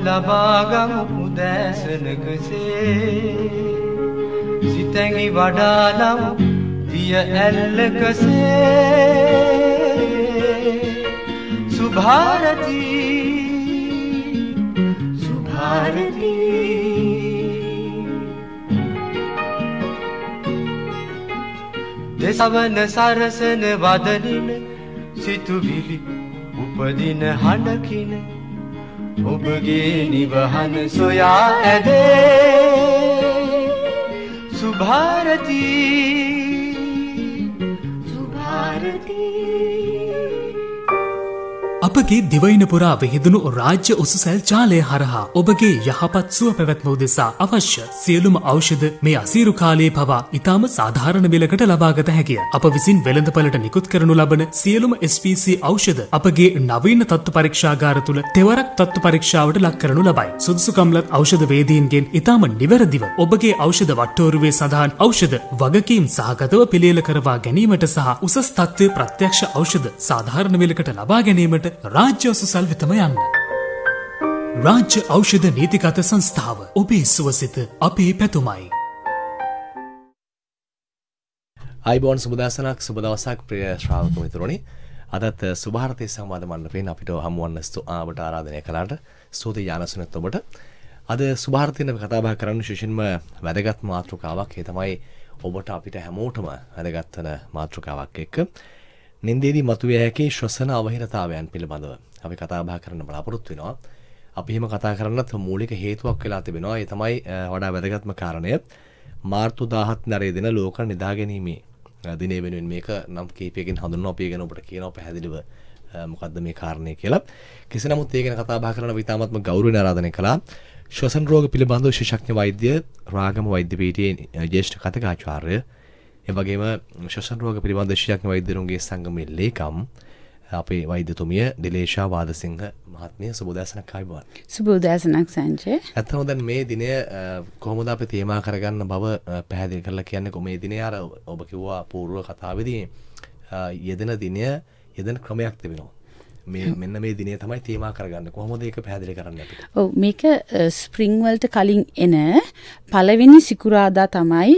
ලබාගමු උදෑසනකසේ සිතැඟි වඩාලමු දිය ඇල්ලකසේ. සුභාරතී. සුභාරතී. දෙසවන සරසන වදනින සිතුවිලි උපදින හඬකින उभगे निहन सुया सुभारती सुभारती අපගේ දිවයින පුරා විහිදුණු රාජ්‍ය උසුසැල් ජාලය හරහා ඔබගේ යහපත් සුව පැවැත්ම උදෙසා අවශ්‍ය සියලුම ඖෂධ මේ අසීරු කාලයේ පවා ඉතාම සාධාරණ මිලකට ලබාගත හැකිය. අප විසින් වෙළඳපළට නිකුත් කරනු ලබන සියලුම SPC ඖෂධ අපගේ නවීන තත්ත්ව පරීක්ෂාගාර තුළ තෙවරක් තත්ත්ව පරීක්ෂාවට ලක් කරනු ලබයි. සුදුසුකම්ලත් ඖෂධ වේදීන්ගෙන් ඉතාම නිවැරදිව ඔබගේ ඖෂධ වට්ටෝරුවේ සඳහන් ඖෂධ වගකීම් සහගතව පිළියෙල කරවා ගැනීමට සහ උසස් තත්ත්වය ප්‍රත්‍යක්ෂ ඖෂධ සාධාරණ මිලකට ලබා ගැනීමට රාජ්‍ය ඔසුසල් වෙතම යන්න. රාජ්‍ය ඖෂධ නීතිගත සංස්ථාව ඔබේ සුවසිත අපේ පැතුමයි. අයිබෝන් සුබදසනක් සුබදවසක් ප්‍රිය ශ්‍රාවක මිතුරනි අදත් සුභාරතය සම්වාධ මණ්ඩපයෙන් අපිට හමුවන්න ස්තු ආවට ආරාධනය කලාට ස්තුති යානසුනත් ඔබට අද සුභාර්තයන කතාබා කරන්න ශිෂන්ම වැදගත් මාතෘකාවක් ඒ තමයි ඔබට අපිට හැමෝටම වැදගත්තන මාතෘකාවක් එක්ක නින්දේදී මතුවේ හැකි ශ්වසන අවහිරතාවයන් පිළිබඳව අපි කතාබා කරන්න බලාපොරොත්තු වෙනවා අපි එහෙම කතා කරන්නත් මූලික හේතුවක් වෙලා තිබෙනවා ඒ තමයි වඩා වැදගත්ම කාරණය මාර්තු 17 නරේ දින ලෝක නිදා ගැනීමේ දිනේ වෙනුවෙන් මේක නම් කීපයකින් හඳුන්වනවා අපි ගැන ඔබට කියනවා පැහැදිලිව මොකද්ද මේ කාරණේ කියලා. කෙසේ නමුත් ඒ ගැන කතා බහ කරන විතාමත්ම ගෞරවයෙන් ආරාධනය කළා. ශ්වසන රෝග පිළිබඳව ශිෂ්‍යඥ වෛද්‍ය රාගම වෛද්‍ය පීඨයේ ජ්‍යෙෂ්ඨ කථිකාචාර්ය එවගේම රෝග පිළිබඳ ශිෂ්‍යඥ වෛද්‍යරුන්ගේ සංගමේ ලේකම් අපේ වෛද්‍යතුමිය ඩිලේෂා වාදසිංහ මහත්මිය සුබෝදෑසනක් ආයුබෝවන්. සුබෝදෑසනක් සංජය. ඇත්තම දැන් මේ දිනය කොහොමද අපි තේමා කරගන්න බව පැහැදිලි කරලා කියන්නේ කොහොම මේ දිනේ අර ඔබ කිව්වා පූර්ව කතාවේදී යෙදෙන දිනය යෙදෙන ක්‍රමයක් තිබෙනවා. මේ මෙන්න මේ දිනේ තමයි තේමා කරගන්න කොහොමද ඒක පැහැදිලි කරන්න අපිට? ඔව් මේක ස්ප්‍රින්ග් වලට කලින් එන පළවෙනි සිකුරාදා තමයි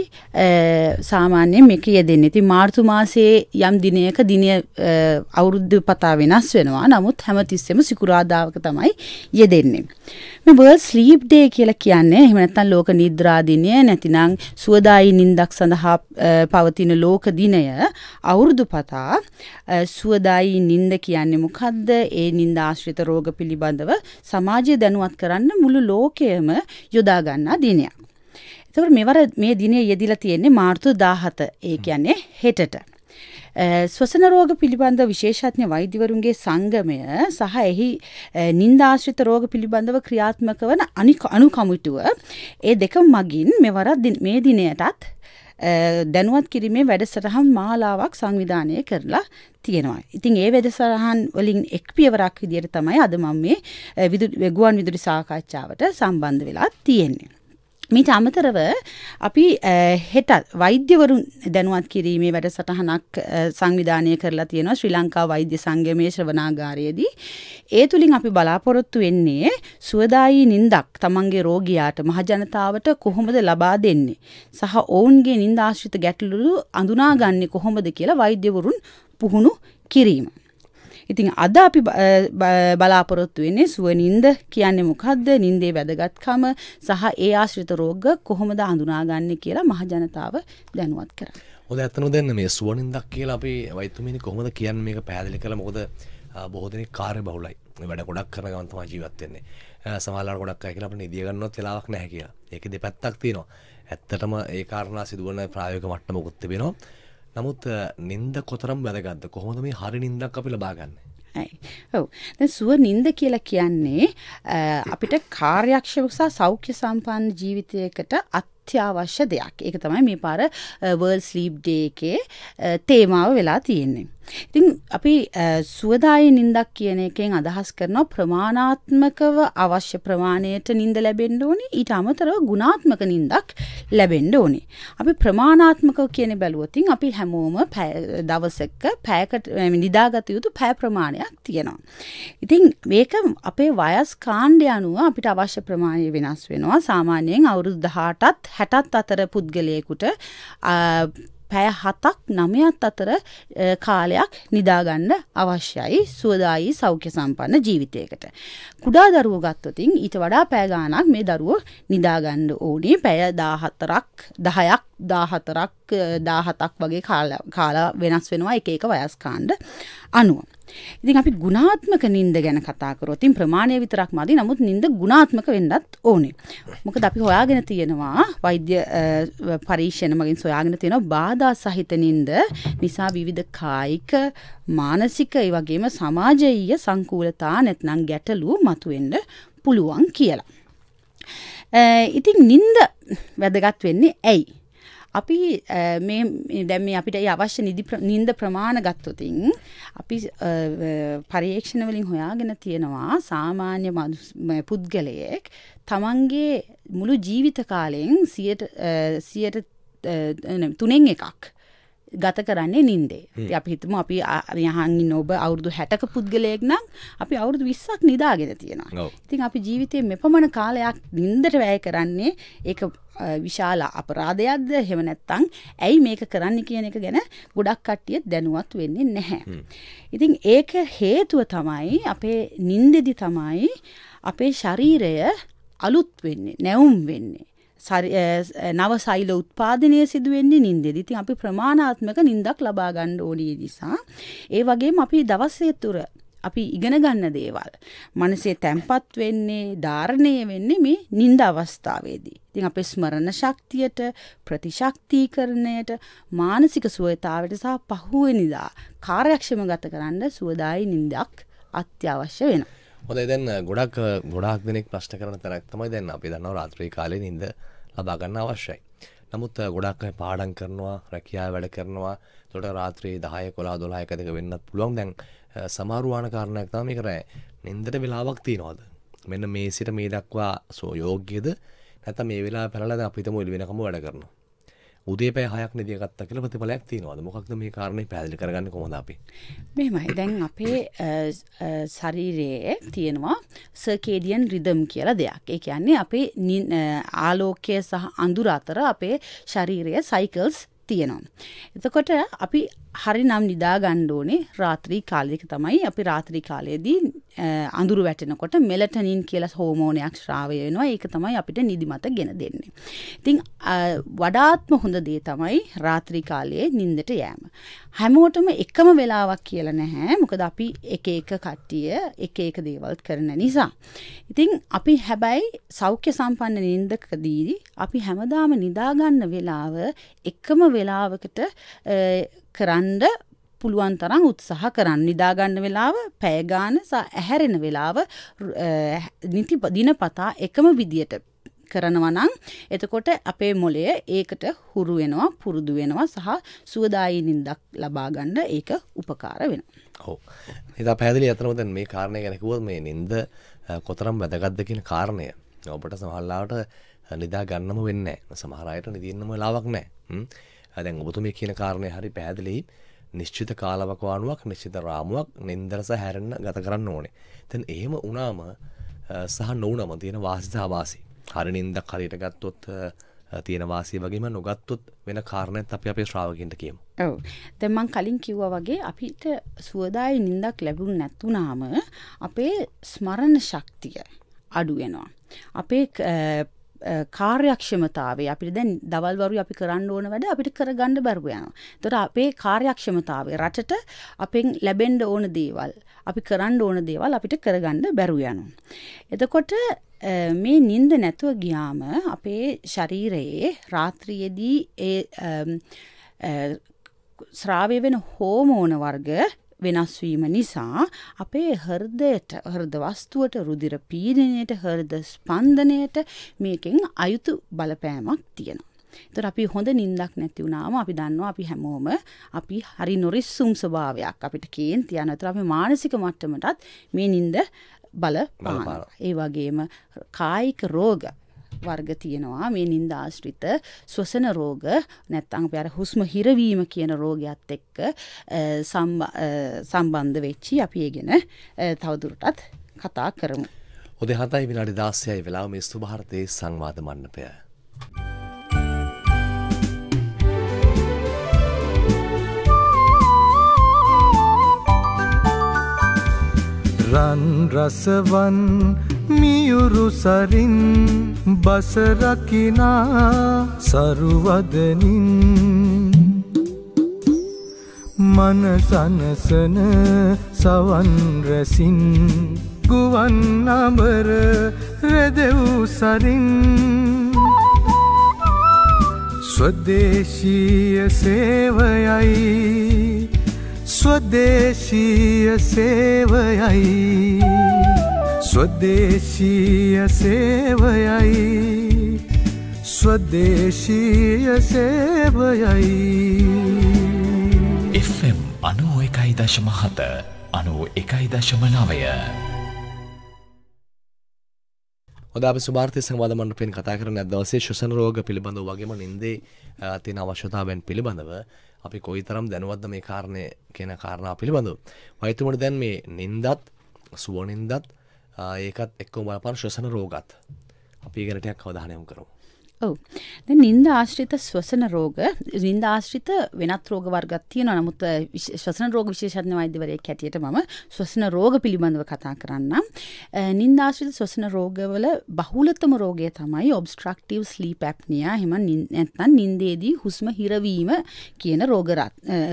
සාමාන්‍යයෙන් මේක යෙදෙන්නේ. ඉතින් මාර්තු මාසයේ යම් දිනයක දිනය අවුරුදු පතා වෙනස් වෙනවා. නමුත් හැමතිස්සෙම සිකුරාදාවක තමයි යෙදෙන්නේ. මේ වර්ල්ඩ් ස්ලීප් ඩේ කියලා කියන්නේ එහෙම නැත්නම් ලෝක නිද්‍රා දිනය නැතිනම් සුවදායි නිින්දක් සඳහා පවතින ලෝක දිනය අවුරුදු පතා සුවදායි නිින්ද කියන්නේ මොකක්ද? මොකක්ද ඒ නින්දාශ්‍රිත රෝග පිළිබඳව සමාජය දැනුවත් කරන්න මුළු ලෝකයම යොදා ගන්නා දිනයක්. එතකොට මෙවර මේ දිනේ යෙදිලා තියෙන්නේ මාර්තු 17. ඒ කියන්නේ හෙටට. ස්වසන රෝග පිළිබඳ විශේෂඥ වෛද්‍යවරුන්ගේ සංගමය සහ එහි නින්දාශ්‍රිත රෝග පිළිබඳව ක්‍රියාත්මක වන අනුකමිටුව ඒ දෙක මගින් මෙවර මේ දිනයටත් දැනුවත් කිරීමේ වැඩසටහන් මාලාවක් සංවිධානය කරලා තියෙනවා. ඉතින් ඒ වැඩසටහන් වලින් එක් පියවරක් විදිහට තමයි අද මම මේ ගුවන් විදුලි සාකච්ඡාවට සම්බන්ධ වෙලා තියෙන්නේ. මීට අමතරව අපි හෙට වෛද්‍යවරුන් දැනුවත් කිරීමේ වැඩසටහනක් සංවිධානය කරලා තියෙනවා ශ්‍රී ලංකා වෛද්‍ය සංගමයේ ශ්‍රවණාගාරයේදී. ඒ තුලින් අපි බලාපොරොත්තු වෙන්නේ සුවදායී නිින්දක් තමන්ගේ රෝගියාට මහජනතාවට කොහොමද ලබා දෙන්නේ සහ ඔවුන්ගේ නිින්ද ආශ්‍රිත ගැටලු අඳුනාගන්නේ කොහොමද කියලා වෛද්‍යවරුන් පුහුණු කිරීම. ඉතින් අද අපි බලාපොරොත්තු වෙන්නේ සුව නින්ද කියන්නේ මොකද්ද නින්දේ වැදගත්කම සහ ඒ ආශ්‍රිත රෝග කොහොමද හඳුනාගන්නේ කියලා මහජනතාව දැනුවත් කරන්න. හොඳ ඇත්තනො දැන්න මේ සුව නින්දක් කියලා අපි වෛතුමිනි කොහොමද කියන්නේ මේක පැහැදිලි කළ මොකද බොහෝ දෙනෙක් කාර්ය බහුලයි. වැඩ ගොඩක් කරන ගමන් තමයි ජීවත් වෙන්නේ. සමහරවල් ගොඩක් අය කියලා අපිට නිදිය ගන්නවත් වෙලාවක් නැහැ කියලා. ඒකේ දෙපැත්තක් තියෙනවා. ඇත්තටම ඒ කාරණා සිදුවන ප්‍රායෝගික මට්ටමකුත් තිබෙනවා. නමුත් නින්ද කොතරම් වැදගත්ද කොහොමද මේ හරි නින්දක් අපි ලබාගන්නේ? ඔව් දැන් සුව නින්ද කියලා කියන්නේ අපිට කාර්යක්ෂම සහ සෞඛ්‍ය සම්පන්න ජීවිතයකට අත්‍යවශ්‍ය දෙයක්. ඒක තමයි මේ පාර වර්ල්ඩ් ස්ලීප් ඩේ එකේ තේමාව වෙලා තියෙන්නේ. ඉතින් අපි සුවදාය නින්දක් කියන එකෙන් අදහස් කරනවා ප්‍රමාණාත්මකව අවශ්‍ය ප්‍රමාණයට නින්ද ලැබෙන්න ඕනේ ඊට අමතරව ගුණාත්මක නින්දක් ලැබෙන්න ඕනේ. අපි ප්‍රමාණාත්මකව කියන බැලුවොතින් අපි හැමෝම දවසක පැයකට නිදාගත යුතු පැය ප්‍රමාණයක් තියෙනවා. ඉතින් මේක අපේ වයස් කාණ්ඩය අනුව අපිට අවශ්‍ය ප්‍රමාණය වෙනස් වෙනවා. සාමාන්‍යයෙන් අවුරුදු 18ත් 60ත් අතර පුද්ගලයෙකුට පැය හතක් නමයත් අතර කාලයක් නිදාගන්න අවශ්‍යයි සුවදායි සෞඛ්‍ය සම්පන්න ජීවිතයකට. කුඩා දරුව ගත්තොතින් ඊට වඩා පෑගානක් මේ දරුව නිදාගන්න ඕනේ පැය දාහතරක් දහයක් දාහතරක් දාහතක් වගේ කාලා වෙනස් වෙනවා එක එක වයස්කාණ්ඩ අනුව. ඉතින් අපි ගුණාත්මක නින්ද ගැන කතා කරොත් ඉතින් ප්‍රමාණය විතරක් මදි නමුත් නින්ද ගුණාත්මක වෙන්නත් ඕනේ. මොකද අපි හොයාගෙන තියෙනවා වෛද්‍ය පරීක්ෂණ මගින් සොයාගෙන තියෙනවා බාධා සහිත නින්ද නිසා විවිධ කායික මානසික ඒ වගේම සමාජීය සංකූලතා නැත්නම් ගැටලු මතුවෙන්න පුළුවන් කියලා. ඉතින් නින්ද වැදගත් වෙන්නේ ඇයි? අපි මේ දැන් මේ අපිට ඒ අවශ්‍ය නිදි නින්ද ප්‍රමාණ ගත්තොතින් අපි පරීක්ෂණ වලින් හොයාගෙන තියෙනවා සාමාන්‍ය පුද්ගලයෙක් තමන්ගේ මුළු ජීවිත කාලයෙන් 100ට 100ට තුනෙන් එකක්. ගත කරන්නේ නින්දේ. අපි හිතම අපි යහන්ගි නොබ අවුරදු හැටක පුද්ගලයෙක් නම් අපි අවුරුදු විස්සක් නිදාගෙන තියෙනවා. ඉතින් අපි ජීවිතය මෙපමණ කාලයක් නින්දට වැය කරන්නේ ඒක විශාල අපරාධයක්ද? හෙම නැත්තං ඇයි මේක කරන්න කියන එක ගැන ගොඩක් කට්ටියත් දැනුවත් වෙන්නේ නැහැ. ඉතින් ඒක හේතුව තමයි අපේ නින්දෙදි තමයි අපේ ශරීරය අලුත් වෙන්නේ නැවුම් වෙන්නේ. නව සෛල උත්පාදනය සිදුවෙන්නේ නින්දෙදි. ඉතින් අපි ප්‍රමාණාත්මක නින්දක් ලබා ගන්න ඕනේ නිසා ඒ වගේම අපි දවසේ තුර අපි ඉගෙන ගන්න දේවල් මනසේ තැම්පත් වෙන්නේ ධාරණය වෙන්නේ මේ නින්ද අවස්ථාවේදී. ඉතින් අපේ ස්මරණ ශක්තියට ප්‍රතිශක්තිකරණයට මානසික සුවතාවට සහ පහුවෙනිදා කාර්යක්ෂම ගත කරන්න සුවදායි නින්දක් අත්‍යවශ්‍ය වෙනවා. හොඳයි. දැන් ගොඩක් ගොඩක් දෙනෙක් ප්‍රශ්න කරන තැනක් තමයි දැන් අපි දන්නවා රාත්‍රී කාලේ නිින්ද ලබා ගන්න අවශ්‍යයි. නමුත් ගොඩක් අය පාඩම් කරනවා රැකියාව වැඩ කරනවා. එතකොට රාත්‍රී 10 11 12 එක දෙක වෙන්නත් පුළුවන්. දැන් සමාරුවාන කාරණයක් තමයි මේක රෑ. නින්දට වෙලාවක් තියනවාද? මෙන්න මේ සිට මේ දක්වා සෝ යෝග්‍යද? නැත්නම් මේ වෙලාව පැනලා අපි හිතමු එළි වෙනකම් වැඩ කරනවා. උදේ පැය 6ක් නිදිය ගත්තා කියලා ප්‍රතිඵලයක් තියෙනවද? මොකක්ද මේ කාරණේ පැහැදිලි කරගන්නේ කොහොමද අපි? මෙහෙමයි. දැන් අපේ ශරීරයේ තියෙනවා සර්කේඩියන් රිදම් කියලා දෙයක්. ඒ කියන්නේ අපේ ආලෝකය සහ අඳුර අතර අපේ ශරීරයේ සයිකල්ස් තියෙනවා. එතකොට අපි හරි නම් නිදා ගන්න ඕනේ රාත්‍රී කාලයක තමයි අපි රාත්‍රී කාලයේදී අඳුරු වැටෙනකොට මෙලටනින් කියලා හෝමෝනයක් ශ්‍රාවය වෙනවා. ඒක තමයි අපිට නිදිමත ගෙන දෙන්නේ. ඉතින් වඩාත්ම හොඳ දේ තමයි රාත්‍රී කාලයේ නිින්දට යෑම. හැමෝටම එකම වෙලාවක් කියලා නැහැ. මොකද අපි එක එක කට්ටිය එක එක දේවල් කරන නිසා. ඉතින් අපි හැබැයි සෞඛ්‍ය සම්පන්න නිින්දකදී අපි හැමදාම නිදාගන්න වෙලාව එකම වෙලාවකට කරන්ඩ පුළුවන් තරම් උත්සාහ කරන්න නිදාගන්න වෙලාව පෑගාන සහ ඇහැරෙන වෙලාව නිති දිනපතා එකම විදියට කරනවා නම් එතකොට අපේ මොලය ඒකට හුරු වෙනවා පුරුදු වෙනවා සහ සුවදායි නින්දක් ලබා ගන්න ඒක උපකාර වෙනවා. ඔව්. ඉතින් පැහැදිලි අතනම දැන් මේ කාරණය ගැන කිව්වොත් මේ නින්ද කොතරම් වැදගත්ද කියන කාරණය. ඔබට සමහරවිට නිදා ගන්නම වෙන්නේ නැහැ. සමහර අයට නිදින්නම වෙලාවක් නැහැ. දැන් ඔබතුමිය කියන කාරණය හරි පැහැදිලි නිශ්චිත කාලවකවානුවක් නිශ්චිත රාමුවක් නින්දරස හැරෙන්න ගත කරන්න ඕනේ. දැන් එහෙම වුණාම සහ නොවුනම තියෙන වාසිතා වාසි. හරි නින්දක් හරියට ගත්තොත් තියෙන වාසිය වගේම නොගත්තොත් වෙන කාරණයක් අපි අපේ ශ්‍රාවකින්ට කියමු. ඔව්. දැන් මම කලින් කිව්වා වගේ අපිට සුවදායි නින්දක් ලැබුණ නැතුණාම අපේ ස්මරණ ශක්තිය අඩු වෙනවා. අපේ කාර්යක්ෂමතාවේ අපිට දැන් දවල්වරු අපි කරන්න ඕන වැඩ අපිට කරගන්න බැරුව යනවා. එතකොට අපේ කාර්යක්ෂමතාවය රටට අපෙන් ලැබෙන්න ඕන දේවල් අපි කරන්න ඕන දේවල් අපිට කරගන්න බැරුව යනවා. එතකොට මේ නිින්ද නැතුව ගියාම අපේ ශරීරයේ රාත්‍රියේදී ඒ ස්‍රාවය වෙන හෝමෝන වර්ග වෙනස්වීම නිසා අපේ හෘදයට හෘද වස්තුවට රුදිර පීඩනයට හෘද ස්පන්දනයට මේකෙන් අයුතු බලපෑමක් තියෙනවා. එතකොට අපි හොඳ නිින්දක් නැති වුණාම අපි දන්නවා අපි හැමෝම අපි හරි නොරිස්සුම් ස්වභාවයක් අපිට කේන්ති යන. එතකොට අපි මානසික මට්ටමටත් මේ නිින්ද බලපානවා. ඒ වගේම කායික රෝග වර්ග තියෙනවා මේ නින්ද ආශ්‍රිත ස්වසන රෝග නැත්තං අප අර හුස්ම හිරවීම කියන රෝගයක්ත් එක්ක සම්බන්ධ වෙච්චි අපි ඒ ගැන තවදුරටත් කතා කරමු. ඔද හතයි විනාඩි දාසයයි වෙලා මේ ස්තුභාරතයේ සංවාධ මණ්ඩපය. රන් රසවන් මියුරු සරින් බසරකිනා සරුවදනින්. මනසනසන සවන්රැසින් ගුවන් අඹර රැදෙව් සරින්. ස්වදේශීය සේවයයි. ස්වදේශීය සේවයයි. ස්වදේශීය සේවයයි. ස්වදේශීය සේවයයි. FM අනුව එකයි දශම හත අනුව එකයි දශම නවය. හොද සුභාර්ථය සංවාද මණ්ඩපයෙන් කතා කරන දවසේ ශ්වසන රෝග පිළිබඳව වගේම නින්දේ තියෙන අවශ්‍යතාවයන් පිළිබඳව අපි කොයිතරම් දැනුවත්ද මේ කාරණය කියන කාරණා පිළිබඳව. වෛතුමට දැන් මේ නින්දත් සුවනින්දත් ඒකත් එක්කම බලපාන ශ්වසන රෝගත් අපි ගැනටයක් අවධානය යොමු කරමු. ඔව්. දැන් නින්ද ආශ්‍රිත ස්වසන රෝග, නින්ද ආශ්‍රිත වෙනත් රෝග වර්ගක් තියෙනවා. නමුත් ශ්වසන රෝග විශේෂඥ වෛද්‍යවරයෙක් හැටියට මම ශ්වසන රෝග පිළිබඳව කතා කරන්නම්. නින්ද ආශ්‍රිත ශ්වසන රෝගවල බහුලතම රෝගය තමයි obstructive sleep apnea. එහෙම නැත්නම් නින්දේදී හුස්ම හිරවීම කියන රෝග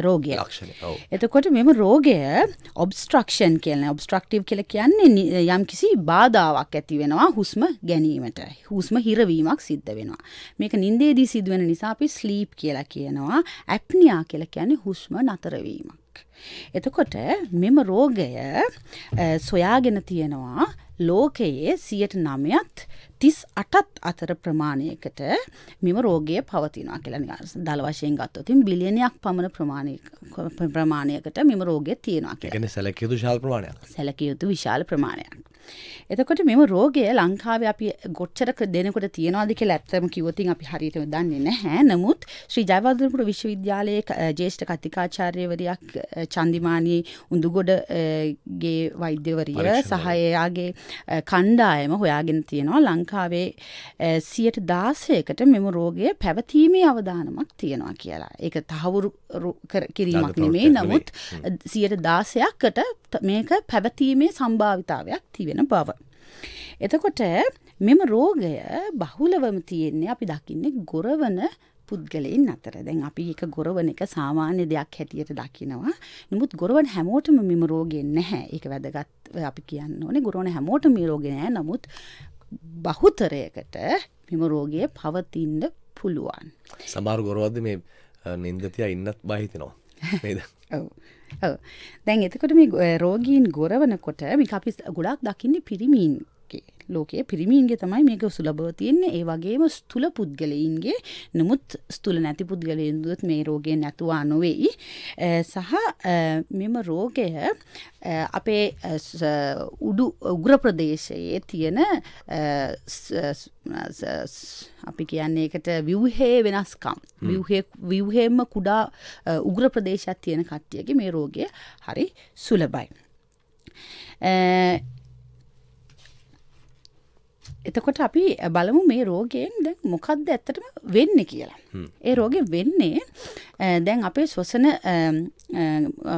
රෝගය. එතකොට මෙම රෝගය obstruction කියන obstructive කියලා කියන්නේ යම්කිසි බාධාවක් ඇති වෙනවා හුස්ම ගැනීමට. හුස්ම හිරවීමක් සිද්ධ වෙනවා. වෙනවා. මේක නින්දේදී සිදුවෙන නිසා අපි ස්ලීප් කියලා කියනවා. ඇප්නියා කියලා කියන්නේ හුස්ම නතරවීමක්. එතකොට මෙම රෝගය සොයාගෙන තියෙනවා ලෝකයේ සියට නමයත් තිස් අටත් අතර ප්‍රමාණයකට මෙම රෝගය පවතිනවා කියලා දල වශයෙන් ගත්තොතින් බිලියනයක් පමණ ප්‍රමාණයකට මෙම රෝගය තියෙනවා කියලා සැලකයුතු ශාල් ප්‍රමාණයක් සැලකයුතු විශාල ප්‍රමාණයක්. එතකොට මෙම රෝගය ලංකාවේ අපි ගොච්චර දෙනකොට තියෙනවාද කියලා ඇත්තම කිව්වොතින් අපි හරියටම දන්නේ නැහැ. නමුත් ශ්‍රී ජයවර්ධනපුර විශ්වවිද්‍යාලයේ ජ්‍යෙෂ්ඨ කතිකාචාර්යවරියක් චන්දිමානී උඳුගොඩගේ වෛද්‍යවරිය සහ එයාගේ කණ්ඩායම හොයාගෙන තියෙනවා ලංකාවේ සියට දාසයකට මෙම රෝගය පැවතීමේ අවධානමක් තියෙනවා කියලා. ඒක තහවුරු කිරීමක් නෙමේ නමුත් සියට දාසයක්කට මේක පැවතීමේ සම්භාවිතාවයක් තිබෙන බව. එතකොට මෙම රෝගය බහුලවම තියෙන්නේ අපි දකින්නේ ගොරවන පුද්ගලයින් අතර. දැන් අපි එක ගොරවන එක සාමාන්‍ය දෙයක් හැටියට දකිනවා. නමුත් ගොරවන හැමෝටම මෙම රෝගයෙන් නැහැ. ඒක වැදගත් අපි කියන්න ඕනේ. ගොරවන හැමෝට මේ රෝගේ නැහැ. නමුත් බහුතරයකට මෙම රෝගය පවතින්න පුළුවන්. සමහර ගොරවද්ද මේ නින්දතිය ඉන්නත් බහිතනවා නේද? ඔව්. ඔව්. දැන් එතකොට මේ රෝගීන් ගොරවනකොට මේක අපි ගොඩක් දකින්නේ පිරිමීන් ලෝකයේ පිරිමීන්ගේ තමයි මේක සුලභව තියෙන්නේ. ඒ වගේම ස්තුල පුද්ගලයින්ගේ නමුත් ස්තුල නැති පුද්ගලයින්දුවත් මේ රෝගය නැතුවා නොවෙයි. සහ මෙම රෝගය අපේ උඩු උග්‍ර ප්‍රදේශයේ තියෙන අපි කියන්නේ එකට විවහේ වෙනස්කම්. විවහෙම කුඩා උග්‍ර ප්‍රදේශයක් තියෙන කට්ටියගේ මේ රෝගය හරි සුලබයි. එතකොට අපි බලමු මේ රෝගයෙන් දැන් මොකක්ද ඇත්තටම වෙන්නේ කියලා. ඒ රෝගෙ වෙන්නේ දැන් අපේ ස්වසන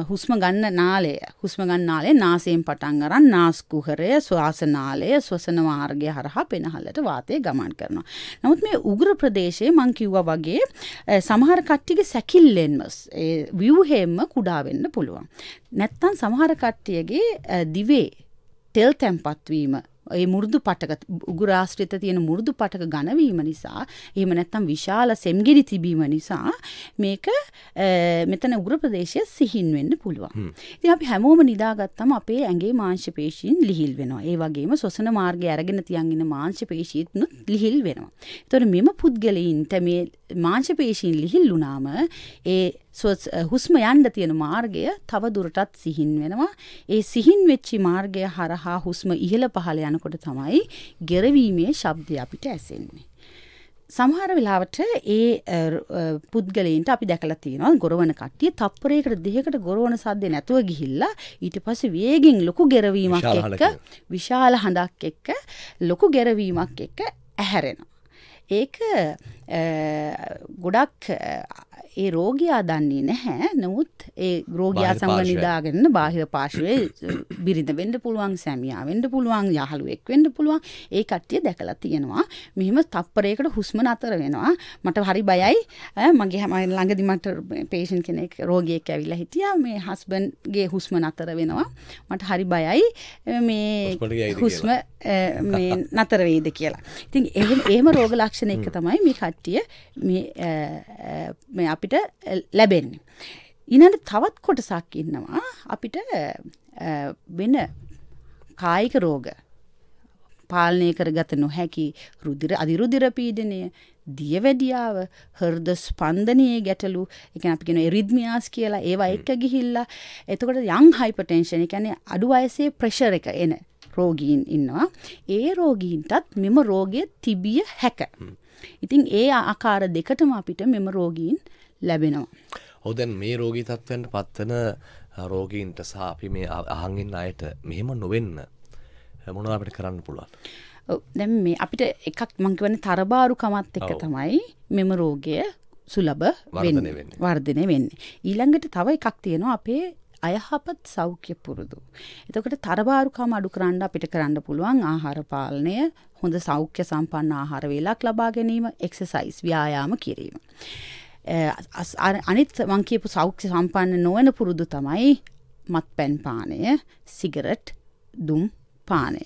හුස්ම ගන්න නාලය හුස්ම ගන්න නාලය නාසයෙන් පටන් අරන් නාස් කුහරය ශ්වාස නාලය ස්වසන මාර්ගය හරහා පෙනහලට වාතය ගමන් කරනවා. නමුත් මේ උග්‍ර ප්‍රදේශයේ මං කිව්වා වගේ සමහර කට්ටියගේ සැකිල්ලෙන්ම ඒ ව්‍යුහයෙන්ම කුඩා වෙන්න පුළුවන්. නැත්තම් සමහර කට්ටියගේ දිවේ තෙල් තැන්පත් වීම ඒ මුරුදු පටක උගුරාශ්‍රිත තියෙන මුරුදු පටක ගණවීම නිසා එහෙම නැත්නම් විශාල සෙම්ගිරි තිබීම නිසා මේක මෙතන උගුර ප්‍රදේශය සිහින් වෙන්න පුළුවන්. ඉතින් අපි හැමෝම නිදාගත්තම අපේ ඇඟේ මාංශ පේශීන් ලිහිල් වෙනවා. ඒ වගේම ශ්වසන මාර්ගය අරගෙන තියන් ඉන්න මාංශ පේශීත්නුත් ලිහිල් වෙනවා. ඒතකොට මෙම පුද්ගලයින්ට මේ මාංශපේශීන් ලිහිල්ලුනාම ඒ හුස්ම යන්ඩ තියෙන මාර්ගය තව දුරටත් සිහින් වෙනවා ඒ සිහින් වෙච්චි මාර්ගය හරහා හුස්ම ඉහළ පහළ යනකොට තමයි ගෙරවීමේ ශබ්දය අපිට ඇසෙන්නේ. සමහර වෙලාවට ඒ පුද්ගලයින්ට අපි දැකලා තියෙනවා ගොරවන කට්ටිය තප්පරයකට දෙකකට ගොරවන සද්දේ නැතුව ගිහිල්ලා ඊට පස්සේ වේගෙන් ලොකු ගෙරවීමක් එක්ක. විශාල හඬක් එක්ක ලොකු ගැරවීමක් එක්ක ඇහැරෙනවා. ඒක ගොඩක් ඒ රෝගයා දන්නේ නැහැ. නමුත් ඒ රෝගයා සමඟ. නිදාගන්න බාහිර පාශවය බිරිඳ වෙන්ඩ පුළුවන් සැමියා වෙන්ඩ පුළුවන් යහළුවෙක් වෙන්ඩ පුළුවන්. ඒ කට්ටිය දැකලා තියෙනවා. මෙහෙම තප්පරයකට හුස්ම නතර වෙනවා. මට හරි බයයි. මගේ හම ළඟදිමට පේෂන් කෙනෙක් රෝගයෙක් ඇවිල්ලා හිටියා. මේ හස්බන්ගේ හුස්ම නතර වෙනවා. මට හරි බයයි. මේ හුස්ම නතර වේද කියලා. ඉතින් එහෙම රෝග ලක්ෂණ එක තමයි මේ කට්ටිය මේ අ, අ, මේ අපිට ලැබෙන්නේ. ඊළඟට තවත් කොටසක් ඉන්නවා අපිට අ, වෙන කායික රෝග පාලනය කරගත නොහැකි රුදිර අධිරුදිර පීඩනය දියවැඩියාව හර්ද ස්පන්දනයේ ගැටලු එක අපි ගෙන එරිද්මියාස් කියලා ඒවා එක්ක ගිහිල්ලා එතකොට යං හයිපටෙන්ෂන් එකැන අඩු අයසේ ප්‍රශර එක එන රෝගීන් ඉන්නවා ඒ රෝගීන්ටත් මෙම රෝගය තිබිය හැක. ඉතින් ඒ ආකාර දෙකටම අපිට මෙම රෝගීන් ලැබෙනවා. ඔවුදැන් මේ රෝගී තත්වයන්ට පත්වන රෝගීන්ට සහ අපි මේ අ- අහන් ඉන්න අයට මෙහෙම නොවෙන්න මොනවා අපිට කරන්න පුළුවන් දැන් මේ අපිට එකක් මංකවන තරබාරුකමත් එක. තමයි මෙම රෝගය සුලබ. වර්ධනය වෙන්නේ. ඊළඟට තව එකක් තියෙනවා අපේ අයහපත් සෞඛ්‍ය පුරුදු. එතකොට තරබාරුකම අඩු කරන්න අපිට කරන්න පුළුවන් ආහාර පාලනය හොඳ සෞඛ්‍ය සම්පන්න ආහාර වේලක් ලබා ගැනීම එක්සසයිස් ව්‍යායාම කිරීම. අ, අස්- අර- අනිත් මංකීපු සෞඛ්‍ය සම්පන්න නොවන පුරුදු තමයි මත් පැන් පානය සිගරට් දුම් පානය.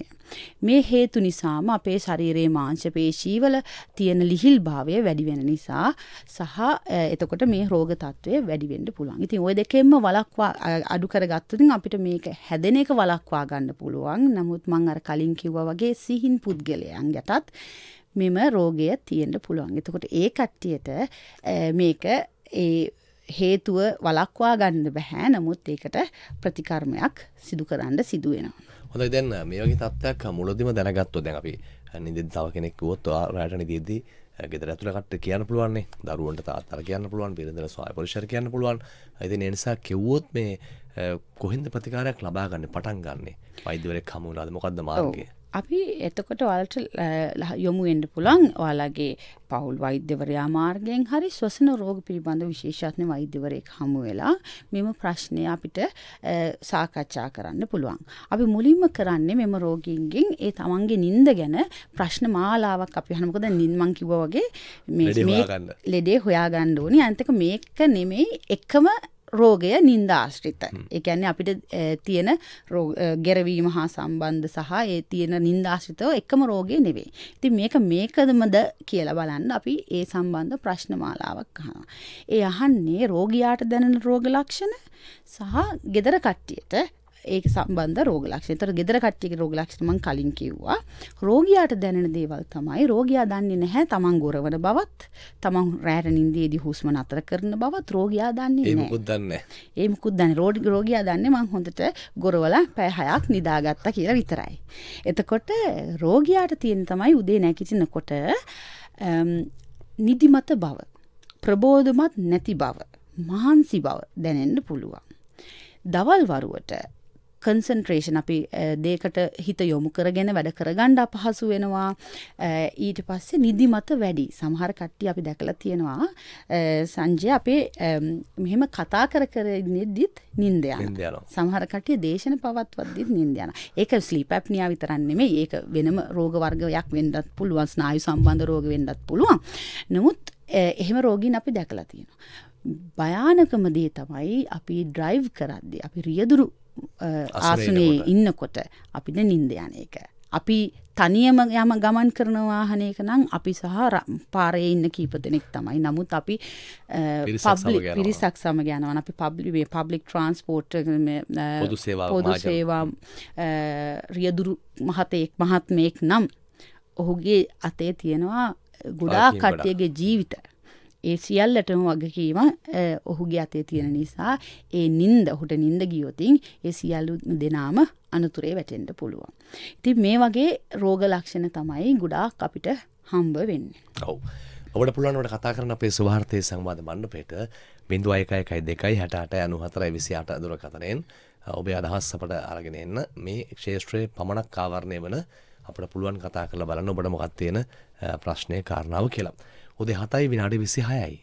මේ හේතු නිසාම අපේ ශරීරයේ මාංශපේශීවල තියෙන ලිහිල් භාවය වැඩි වෙන නිසා සහ අ, එතකොට මේ රෝග තත්ත්වය වැඩි වෙන්න පුළුවන්. ඉතින් ওই දෙකෙන්ම වළක්වා අ, අඩු කරගත්තොත් අපිට මේක හැදෙන එක වළක්වා ගන්න පුළුවන්. නමුත් මම අර කලින් කිව්වා වගේ සිහින් පුද්ගලයන් යටත් මෙම රෝගය තියෙන්න පුළුවන්. එතකොට ඒ කට්ටියට අ, මේක ඒ හේතුව වලක්වා ගන්න බැහැ නමුත් ඒකට ප්‍රතිකර්මයක් සිදු කරන්න සිදුවෙනවා. හොඳයි. දැන් මේ වගේ තත්ත්වයක් මුලදිම දැනගත්තොත් දැන් අපි නිදෙන් තව කෙනෙක් ඔයා රැට නිදිද්දී ගෙදර ඇතුළ කට්ට කියන්න පුළුවන්නේ දරුවන්ට තාත්තර කියන්න පුළුවන් පිරිදල ස්වාය පරිශර කියන්න පුළුවන්. ඒ නිසා කිව්වොත් මේ කොහෙන්ද ප්‍රතිකාරයක් ලබා ගන්න පටන් ගන්නේ? වෛද්‍යවරයෙක් හමු වුණාද? මොකද්ද මාර්ගය අපි එතකොට වලට යොමු එන්න පුළන් ඔයාලගේ පවුල් වෛද්‍යවරයා මාර්ගයෙන් හරි ස්වසන රෝග පිළිබඳ විශේෂත්න වෛද්‍යවරයෙක් හමු වෙලා මෙම ප්‍රශ්නය අපිට සාකච්ඡා කරන්න පුළුවන්. අපි මුලින්ම කරන්නේ මෙම රෝගීන්ගෙන් ඒ තමන්ගේ නින්ද ගැන ප්‍රශ්න මාලාවක් අපි හනකොද නින්මං කිව වගේ මේ- ලෙඩේ හොයාගන්න. ඕනි අන්තක මේක නෙමෙයි එකම රෝගය නින්දාශ්‍රිත. එකන්නේ අපිට අ, තියෙන ගෙරවීම හා සම්බන්ධ සහ ඒ තියෙන නින්දාශ්‍රිතව එකම රෝගය නෙවෙයි. ඉතින් මේක මේකදමද කියලා බලන්න අපි ඒ සම්බන්ධ ප්‍රශ්න මාලාවක් අහනවා. ඒ අහන්නේ රෝගියාට දැනෙන රෝග ලක්ෂණ සහ ගෙදර කට්ටියට ඒක සම්බන්ධ රෝග ලක්ෂණ. ඒතර ගෙදර කට්ටියගේ රෝග ලක්ෂණ මම කලින් කිව්වා. රෝගියාට දැනෙන දේවල් තමයි රෝගියා දන්නේ නැහැ තමන් ගොරවන බවත්, තමන් රැට නින්දේදී හුස්ම නතර කරන බවත් රෝගියා දන්නේ ඒ නැහැ. මොකුත් දන්නේ ඒ මුකුත් දන්නේ රෝගියා දන්නේ මං හොඳට ගොරවලා පැය හයක් නිදාගත්තා කියලා විතරයි. එතකොට රෝගියාට තියෙන තමයි උදේ නැගිටිනකොට නිදිමත බව, ප්‍රබෝධමත් නැති බව, මහන්සි බව දැනෙන්න පුළුවන්. දවල් වරුවට කන්සන්ට්‍රේෂන් අපි අ, දේකට හිත යොමු කරගෙන වැඩ කරගණ්ඩ අපහසු වෙනවා. අ, ඊට පස්සේ නිදිමත වැඩි. සමහර කට්ටි අපි දැකලා තියෙනවා අ, සංජය අපේ මෙහෙම කතා කර කර නිද්දිත් නින්ද යනවා. නින්ද යනවා. සමහර කටිය දේශන පවත්වද්දිත් නින්ද යන ඒක ස්ලීප් ඇප්නියා විතරක් නෙමෙයි. ඒක වෙනම රෝග වර්ගයක් වෙන්නත් පුළුවන් ස්නායු සම්බන්ධ රෝග වෙන්නත් පුළුවන්. නමුත් එහෙම රෝගීන් අපි දැකලා තියෙනවා. භයානකම දේ තමයි අපි ඩ්‍රයිව් කරද්දී අපි රියදුරු ආසනයේ ඉන්නකොට අපිට නින්ද යන එක අපි තනියම යම ගමන් කරන වාහනයක නම් අපි සහ පාරේ ඉන්න කීප දෙනෙක් තමයි නමුත් අපි පිරිසක් සමග යනවා. අපි පබ්ලි පබ්ලික් ට්‍රන්ස්පෝට් පොදු සේවාව පොදු. සේවා රියදුරු මහතයෙක් මහත්මයෙක් නම් ඔහුගේ අතේ තියෙනවා ගොඩාක්. කට්ටියගේ ජීවිත ඒ සියල්ලටම වගකීම අ, ඔහුගේ අතේ තියෙන නිසා ඒ නින්ද ඔහුට නින්ද ගියොතින් ඒ සියල්ලු දෙනාම අනතුරේ වැටෙන්ට පුළුවන්. ඉතින් මේ වගේ රෝග ලක්ෂණ තමයි ගුඩාක් අපිට හම්බ වෙන්න. ඔව් ඔබට පුළුවන්ට කතා කරන අපේ සුභාර්තය සංවාධ මණ්ඩපේට බිඳු අයකයකයි දෙකයි හැටට අනු හතරයි විසි අට දුර කතනයෙන් ඔබේ අදහස් අපට අරගෙන එන්න මේ ක්ෂේත්‍රයේ පමණක් කාවරණය වන අපට පුළුවන් කතා කරලා බලන්න ඔබට මොකක් තියෙන ප්‍රශ්නය කාරණාව කියලා. උදේ හතයි විනාඩි විසි හයයි.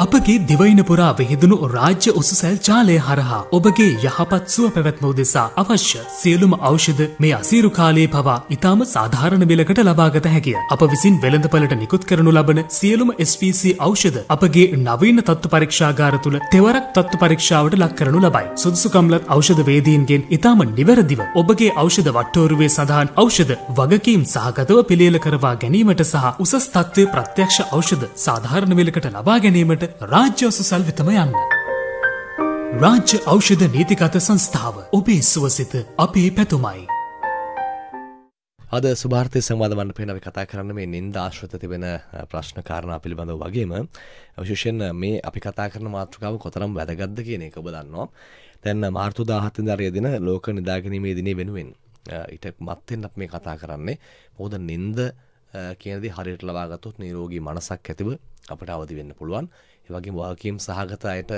අපගේ දිවයින පුරා විහිදුණු රාජ්‍ය උසුසැල් ජාලය හරහා ඔබගේ යහපත් සුව පැවැත්ම උදෙසා අවශ්‍ය සියලුම ඖෂධ මේ අසීරු කාලයේ පවා ඉතාම සාධාරණ මිලකට ලබාගත හැකිය. අප විසින් වෙළඳපළට නිකුත් කරනු ලබන සියලුම SPC ඖෂධ අපගේ නවීන තත්ත්ව පරීක්ෂාගාර තුළ තෙවරක් තත්ත්ව පරීක්ෂාවට ලක් කරනු ලබයි. සුදුසුකම්ලත් ඖෂධ වේදීන්ගෙන් ඉතාම නිවැරදිව ඔබගේ ඖෂධ වට්ටෝරුවේ සඳහන් ඖෂධ වගකීම් සහගතව පිළියෙල කරවා ගැනීමට සහ උසස් තත්ත්වය ප්‍රත්‍යක්ෂ ඖෂධ සාධාරණ මිලකට ලබා ගැනීමට රාජ්‍ය ඔසුසල් වෙතම යන්න. රාජ්‍ය ඖෂධ නීතිගත සංස්ථාව ඔබේ සුවසිත අපේ පැතුමයි. අද සුභාර්ථය සංවාධ වන්න පේන අපි කතා කරන්න මේ නින්ද ආශ්‍රත තිබෙන ප්‍රශ්න කාරණා පිළිබඳව වගේම විශේෂයෙන් මේ අපි කතා කරන මාතෘකාව කොතරම් වැදගත්ද කියන එක ඔබ දන්නවා. දැන් මාර්තු 17 වෙනිදා දින ලෝක නිදාගැනීමේ දිනේ වෙනුවෙන් ඊට මත්තෙන් අපි මේ කතා කරන්නේ මොකද නින්ද කියන දේ හරියට ලබා ගත්තොත් නිරෝගී මනසක් ඇතිව අපට අවදි වෙන්න පුළුවන්. ඒ වගේම වාකීම් සහගත අයට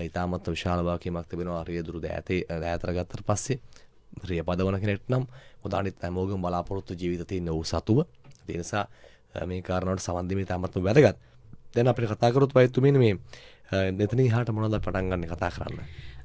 ඉතාමත් විශාල වාකීමක් තිබෙනවා රියදුරු දෑතේ දෑතර ගත්තට පස්සේ රිය පදවන කෙනෙක්ට නම් හොඳ අනිත් හැමෝගෙම බලාපොරොත්තු ජීවිත තියෙන වූ සතුව ඒ නිසා මේ කාරණාවට සමන් දීමේ තාමත්ම වැදගත්. දැන් අපිට කතා කරොත් වෛද්‍යතුමීනි මේ මෙතනින් එහාට මොනවද පටන් ගන්න කතා කරන්න.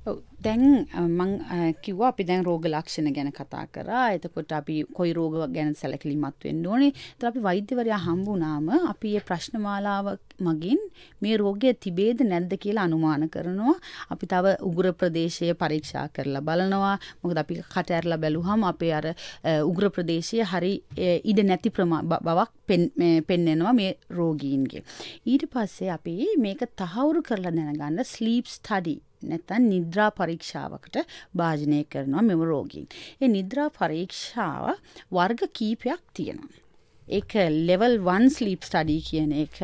ඔව්, දැන් අ, මං අ, කිව්වා අපි දැන් රෝග ලක්ෂණ ගැන කතා කරා. එතකොට අපි කොයි රෝග ගැන සැලකිලිමත් වෙන්න ඕනේ? එතකොට අපි වෛද්‍යවරයා හම්බුනාම අපි මේ ප්‍රශ්න මාලාව මගින් මේ රෝගය තිබේද නැද්ද කියලා අනුමාන කරනවා. අපි තව උග්‍ර ප්‍රදේශය පරීක්ෂා කරලා බලනවා. මොකද අපි කට ඇරලා බැලුවහම අපේ අර අ, උග්‍ර ප්‍රදේශය හරි අ, ඉඩ නැති ප්‍රමා බ- බවක් පෙන්- මේ පෙන්නෙනවා මේ රෝගීන්ගේ. ඊට පස්සේ අපි මේක තහවුරු කරලා දැනගන්න ස්ලීප් ස්ටඩි නැතන් නිද්‍රා පරීක්ෂාවකට භාජනය කරනවා මෙම රෝගීන්. ඒ නිද්‍රා පරීක්ෂාව වර්ග කීපයක් තියෙනවා. ඒක ලෙවල් 1 ස්ලීප් ස්ටඩි කියන එක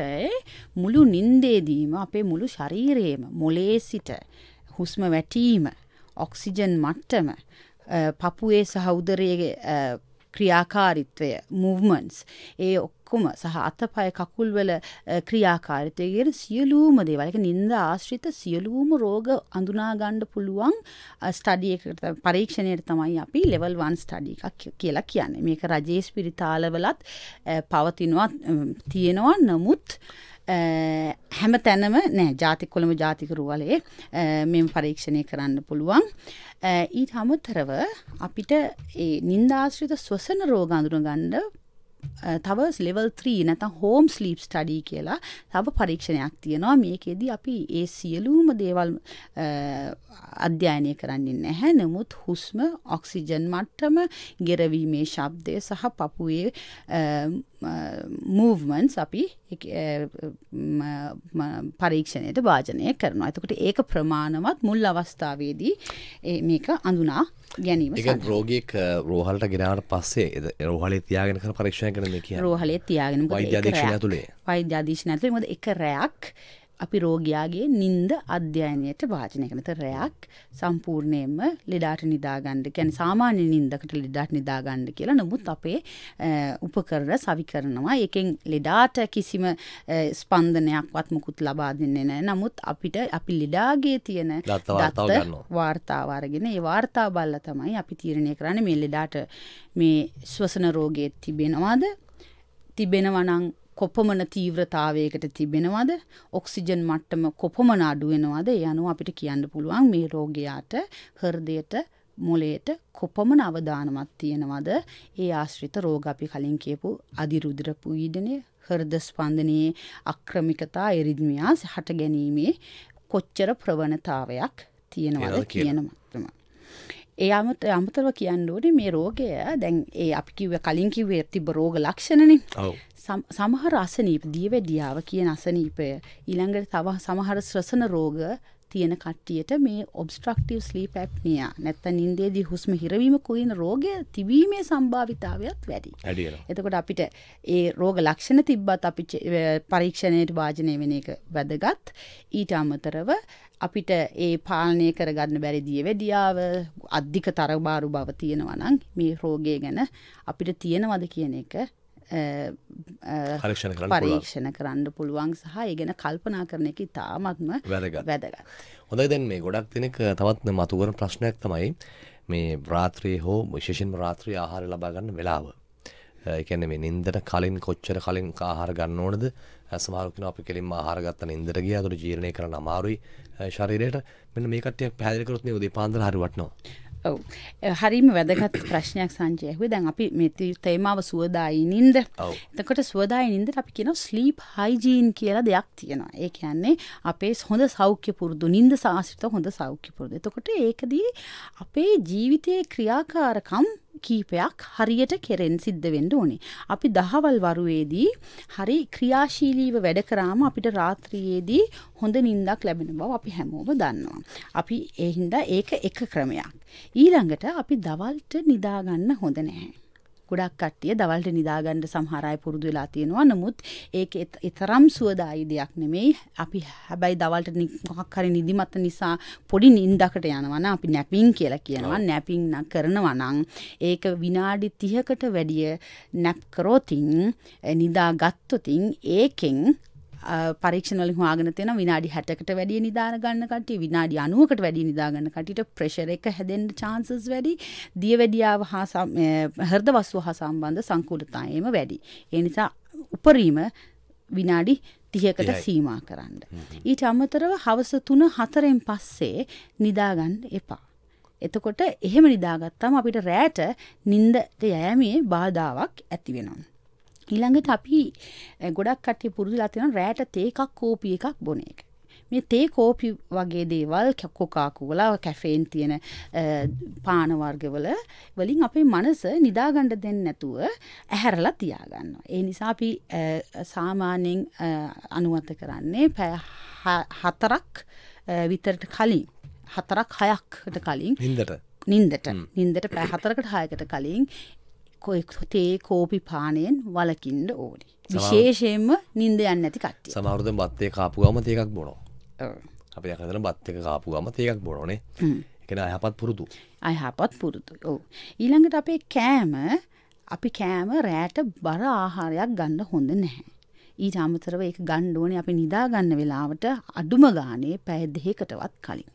මුළු නින්දේදීම අපේ මුළු ශරීරයේම මොලේ සිට හුස්ම වැටීම ඔක්සිජන් මට්ටම අ, පපුයේ සහ උදරයේ අ, ක්‍රියාකාරිත්වය මූවමන්ස් ඒ ඔක්කොම සහ අතපය කකුල්වල අ, ක්‍රියාකාරිත්වය කියන සියලූම දේවල්. එක නින්ද ආශ්‍රිත සියලූම රෝග අඳුනාගණ්ඩ පුළුවන් ස්ටඩියකට පරීක්ෂණයට තමයි අපි ලෙවල් වන් ස්ටඩි එකක් කිය- කියලා කියන්නේ. මේක රජයේ ස්පිරිතාලවලත් අ, පවතිනවා අ, තියෙනවා. නමුත් අ, හැම තැනම නෑ. ජාතික කොළඹ ජාතික රුවලේ අ, මෙම පරීක්ෂණය කරන්න පුළුවන්. අ, ඊට අමතරව අපිට ඒ නින්දාශ්‍රිත ස්වසන රෝග අඳුනගන්න අ, තව ලෙවල් 3 නැතම් හෝම් ස්ලීප් ස්ටඩී කියලා තව පරීක්ෂණයක් තියෙනවා මේකෙදී අපි ඒ සියලූම දේවල් අධ්‍යයනය කරන්නේ නැහැ නමුත් හුස්ම ඔක්සිජන් මට්ටම ගෙරවීමේ ශබ්දය සහ පපුයේ මූවමන්ස් අපි පරීක්ෂණයට භාජනය කරනවා එතකොට ඒක ප්‍රමාණවත් මුල් අවස්ථාවේදී මේක අඳුනා ගැනීම. රෝගයෙක් රෝහලට ගෙනාවට පස්සේ රෝහලේ තියාගෙන කර පරීක්ෂණ කරන. රෝහලේ තියාගෙන වෛද්‍ය රැයක්. ඇතුලේ. වෛද්‍ය අධීක්ෂණය ඇතුලේ මොකද එක රැයක් අපි රෝගයාගේ නින්ද අධ්‍යයනයට භාජනය කරන. ඒතර රැයක් සම්පූර්ණයෙන්ම ලෙඩාට නිදාගන්න. කියන්නේ සාමාන්‍ය නින්දකට ලෙඩාට නිදාගන්න කියලා. නමුත් අපේ අ, උපකරණ සවි කරනවා. ඒකෙන් ලෙඩාට කිසිම අ, ස්පන්දනයක්වත් මුකුත් ලබා දෙන්නේ නැහැ. නමුත් අපිට අපි ලෙඩාගේ තියෙන දත්ත වාර්තාව ගන්නවා. වාර්තාව අරගෙන ඒ වාර්තා බලලා තමයි අපි තීරණය කරන්නේ මේ ලෙඩාට මේ ස්වසන රෝගයේ තිබෙනවද තිබෙනවා නම් කොපමණ තීව්‍රතාවයකට තිබෙනවද ඔක්සිජන් මට්ටම කොපමණ අඩු වෙනවද ඒ අනුව අපිට කියන්න පුළුවන් මේ රෝගයාට හෘදයට මොලේට කොපමණ අවදානමක් තියෙනවද ඒ ආශ්‍රිත රෝග අපි කලින් කියපු අධිරුධිර පීඩනය හෘද ස්පන්දනයේ අක්‍රමිකතා එරිද්මියා හට ගැනීමේ කොච්චර ප්‍රවණතාවයක් තියෙනවද තියෙනවද කියලා. කියන මට්ටම. ඒ අමත අමතරව කියන්න ඕනේ මේ රෝගය. දැන් ඒ අපි කිව්ව කලින් කිව්වේ තිබ්බ රෝග ලක්ෂණනේ. සමහර අසනීප දියවැඩියාව කියන අසනීපය. ඊළඟට තව සමහර ශ්‍රසන රෝග තියෙන කට්ටියට මේ ඔබස්ට්‍රක්ටව ස්ලීප ඇප්නිය නැත්ත නින්දේදී හුස්ම හිරවීම කොයින රෝගය තිබීමේ සම්භාවිතාවයක් වැඩි. එතකොට අපිට ඒ රෝග ලක්ෂණ තිබ්බත් අපි පරීක්ෂණයට වාජනය වෙන එක වැදගත් ඊට අමතරව අපිට ඒ පාලනය කරගන්න බැරිදිය වැඩියාව අධික තරබාරු බව තියෙනවනං මේ රෝගය ගැන අපිට තියෙනවද කියන එක පරීක්ෂණ කරන්න පුළුවන්. සහ ඒ ගැන කල්පනා කරන එක ඉතාමත්ම වැදගත්. වැදගත්. හොඳයි දැන් මේ ගොඩක් දෙනෙක් තවත් මතුකරන ප්‍රශ්නයක් තමයි මේ රාත්‍රයේ හෝ විශේෂෙන්ම රාත්‍රී ආහාර ලබා ගන්න වෙලාව. කියන්නේ මේ නින්දට කලින් කොච්චර කලින් ආහාර ගන්න ඕනද? සමහරු කියනවා අපි කෙලින්ම ආහාර ගත්ත නින්දට ගියා ඒතර ජීර්ණය කරන්න අමාරුයි ශරීරයට. මෙන්න මේ කට්ටියක් පැහැදිලි කරොත් මේ උදේ පාන්දර හරි වටනවා. ඔව්. හරිම වැදගත් ප්‍රශ්නයක් සංජයහුව දැන් අපි මෙති තේමාව සුවදායි නින්ද. ඔව්. එතකොට සුවදායි නින්දට අපි කියන ස්ලීප් හයිජීන් කියලා දෙයක් තියෙනවා. ඒ කියන්නේ අපේ හොඳ සෞඛ්‍ය පුරුදු නින්ද සාසිත හොඳ සෞඛ්‍ය පුරුදු. එතකොට ඒකදී අපේ ජීවිතයේ ක්‍රියාකාරකම් කීපයක් හරියට කෙරෙන් සිද්ධ වෙන්න ඕනේ. අපි දහවල් වරුවේදී හරි ක්‍රියාශීලීව වැඩ කරාම අපිට රාත්‍රියේදී හොඳ නින්දක් ලැබෙන බව අපි හැමෝම දන්නවා. අපි ඒ හින්දා ඒක එක ක්‍රමයක්. ඊළඟට අපි දවල්ට නිදාගන්න හොඳ නැහැ. ගොඩක් කට්ටිය දවල්ට නිදාගන්න සමහරයි පුරුදු වෙලා තියෙනවා. නමුත් ඒක එතරම් සුවදායි දෙයක් නෙමෙයි. අපි හැබැයි දවල්ට මොකක් හරි නිදිමත නිසා පොඩි නින්දකට යනවා නම් අපි නැපින් කියලා කියනවා. නැපින් නම් කරනවා නම් ඒක විනාඩි 30කට වැඩිය නැප් කරොතින් eh, නිදා ගත්තොතින් ඒකෙන් අ, පරීක්ෂණ වලින් හොයාගෙන තියෙන විනාඩි 60කට වැඩිය නිදාන ගන්න කට්ටිය විනාඩි 90කට වැඩිය නිදා ගන්න කට්ටියට ප්‍රෙෂර් එක හැදෙන්න chances වැඩි දියවැඩියාව හා හෘද වස්තුව හා සම්බන්ධ සංකූලතාවයම වැඩි. ඒ නිසා උපරිම විනාඩි 30කට තිහයි. සීමා කරන්න. ඊට අමතරව හවස 3 4න් පස්සේ නිදාගන්න එපා. එතකොට එහෙම නිදාගත්තම අපිට රෑට නින්දට යෑමේ බාධාවක් ඇති වෙනවා. ඊළඟට අපි ගොඩක් කට්ටිය පුරුදුලා තියෙනවා රෑට තේ එකක් කෝපි එකක් බොන එක. මේ තේ කෝපි වගේ දේවල් කොකාකෝලා කැෆේන් තියෙන පාන වර්ගවල වලින් අපේ මනස නිදාගන්න දෙන්නේ නැතුව ඇහැරලා තියාගන්නවා. ඒ නිසා අපි සාමාන්‍යයෙන් අනුමත කරන්නේ පැය හතරක් විතරට කලින්. හතරක් හයක්ට කලින්. නින්දට. නින්දට. නින්දට පැ හතරකට හයකට කලින් කොයි තේ කෝපි පානයෙන් වලකින්ඩ ඕනි. විශේෂයෙන්ම නින්ද යන්න ඇති කට්ටිය. සමහරුද බත්තේ කාපු ගම තේකක් බොනෝ. අපි යකතන බත් එක කාපු ගම තේකක් බොනෝනේ. එකන අයහපත් පුරුදු. අයහපත් පුරුදු ඕ. ඊළඟට අපේ කෑම අපි කෑම රෑට බර ආහාරයක් ගන්න හොඳ නැහැ. ඊට අමතරව ඒක ගණ්ඩෝනේ අපි නිදාගන්න වෙලාවට අඩුම ගානේ පැය දෙකටවත් කලින්.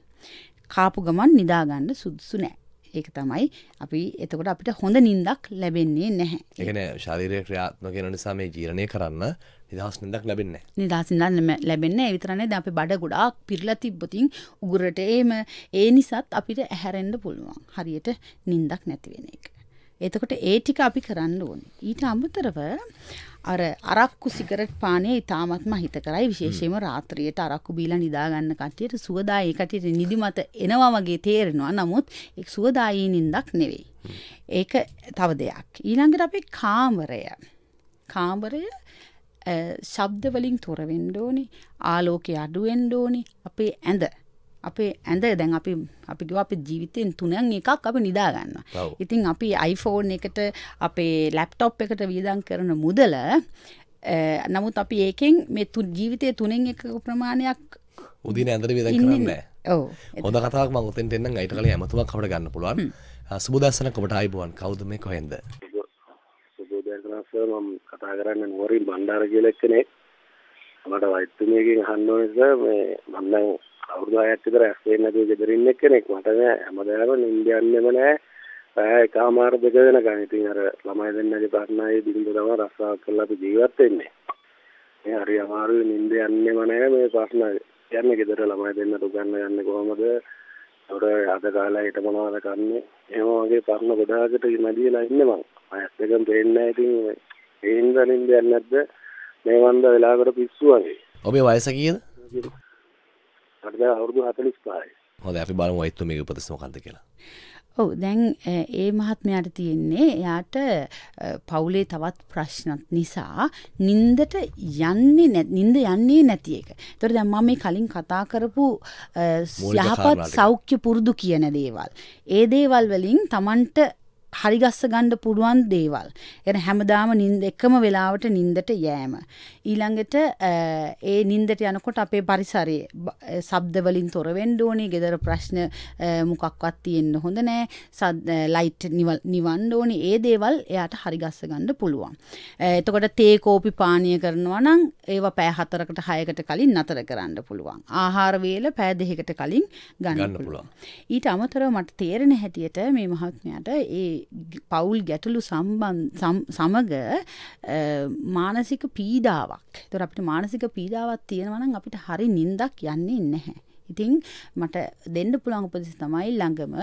කාපු ගමන් නිදාගන්න සුදුසු නෑ. ඒක තමයි අපි එතකොට අපිට හොඳ නින්දක් ලැබෙන්නේ නැහැ. එකන ශරීරය ක්‍රියාත්ම කෙන නිසා මේ ජීරණය කරන්න නිදහස් නිදක් ලැබෙන්න. නිදහසිඳන්න ලැබෙන්න විතරනේ ද අපි බඩ ගොඩාක් පිරලා තිබ්බතින් උගුරට ඒම ඒ නිසත් අපිට ඇහැරෙන්ඩ පුළුවන් හරියට නින්දක් නැතිවෙන එක. එතකොට ඒ ටික අපි කරන්න ඕන. ඊට අමතරව අර අරක්කු සිගරට් පානය ඉතාමත්ම හිත කරයි. විශේෂයම රාත්‍රියයට අරක්කු බීල නිදාගන්න කටියට සුවදායි. කටියට නිදිමත එනවා වගේ තේරෙනවා. නමුත් එක් සුවදායී නින්දක් නෙවෙයි. ඒක තව දෙයක්. ඊළඟට අපේ කාමරය. කාමරය ශබ්දවලින් තොරවෙන්ඩෝනි ආලෝකය අඩුවෙන්ඩෝනි අපේ ඇඳ අපේ ඇඳ දැන් අපි අපි අපි ජීවිතයෙන් තුනන් එකක් අප නිදාගන්න. ඔව්. ඉතින් අපි iPhone එකට අපේ ලැප්ටොප් එකට වියදන් කරන මුදල නමුත් අපි ඒකෙන් මේ තු ජීවිතය තුනෙන් එක ප්‍රමාණයක් උදින ඇඳට ඉන්නේ. කරන්න ඔව්. හොඳ කතාවක් මංගතෙන් එන්න අයිට කළ ඇමතුමක් කට ගන්න පුළුවන්. සුබදස්සන කොට අයිබුවන් කවුද මේ කොහෙන්ද? සුබෝදයක්නස මම කතා කරන්න නුවරින් බණ්ඩාර කියල එක්කනෙක්. මට වෛත්තුමියකින් අහන්න ඕන නිසා මේ මන්නම් අවුරුදු හයක් විතර ඇස්සේ නැතුව ගෙදරින් එක්කෙනෙක් මට නෑ. හැමදාම නිින්ද යන්නෙම නෑ. පැය එකමාර දෙක වෙනකන්. ඉතින් අර ළමයි දෙන්නගේ ප්‍රශ්නයි බින්දු තමයි රස්සාවක් කරලා අපි ජීවත් වෙන්නේ. මේ හරි අමාරුයි නිින්ද යන්නෙම නෑ මේ ප්‍රශ්න යන්නේ ගෙදර ළමයි දෙන්නට උගන්න යන්නේ කොහමද? ඔර අද කාලා හිට මොනවද කන්නේ එහෙම වගේ ප්‍රශ්න ගොඩාකට මැදිලා ඉන්නේ මං. ඇස් දෙකම පේන්නේ නැහැ ඉතින් ඒ හින්දා නිින්ද යන්නේ නැද්ද? මේ වන්ද වෙලාවකට පිස්සු වගේ. ඔබේ වයස කියද? මට දැන් අවුරුදු 45යි හොඳ අපි බලමු වෛත්තුමික උපදෙස් මොකක්ද කියලා ඔව් දැන් ඒ මහත්මයාට තියෙන්නේ එයාට පවුලේ තවත් ප්‍රශ්නත් නිසා නින්දට යන්නේ නැ නින්ද යන්නේ නැති එක. ඒතර දැන් මම මේ කලින් කතා කරපු යහපත්. සෞඛ්‍ය පුරුදු කියන දේවල්. ඒ දේවල් වලින් Tamanට හරිගස්ස ගන්න පුළුවන් දේවල්. එන හැමදාම නින්ද එකම වෙලාවට නින්දට යෑම. ඊළඟට ඒ නින්දට යනකොට අපේ පරිසරයේ බ- අ, ශබ්ද වලින් තොර වෙන්න ඕනේ. ගෙදර ප්‍රශ්න මොකක්වත් තියෙන්න හොඳ නෑ. සද් ලයිට් නිවන්න ඕනේ. ඒ දේවල් එයාට හරිගස්ස ගන්න පුළුවන්. එතකොට තේ කෝපි පානීය කරනවා නම් ඒවා පෑ 4කට 6කට කලින් නතර කරන්න පුළුවන්. ආහාර වේල පෑ 2කට කලින් ගන්න පුළුවන්. ඊට අමතරව මට තේරෙන හැටියට මේ මහත්මයාට ඒ පවුල් ගැටලු සම්බන් සම්- සමග අ, මානසික පීඩාවක්. ඒතර අපිට මානසික පීඩාවක් තියෙනවා නම් අපිට හරි නිින්දක් යන්නේ නැහැ. ඉතින් මට දෙන්න පුළුවන් උපදෙස් තමයි ළඟම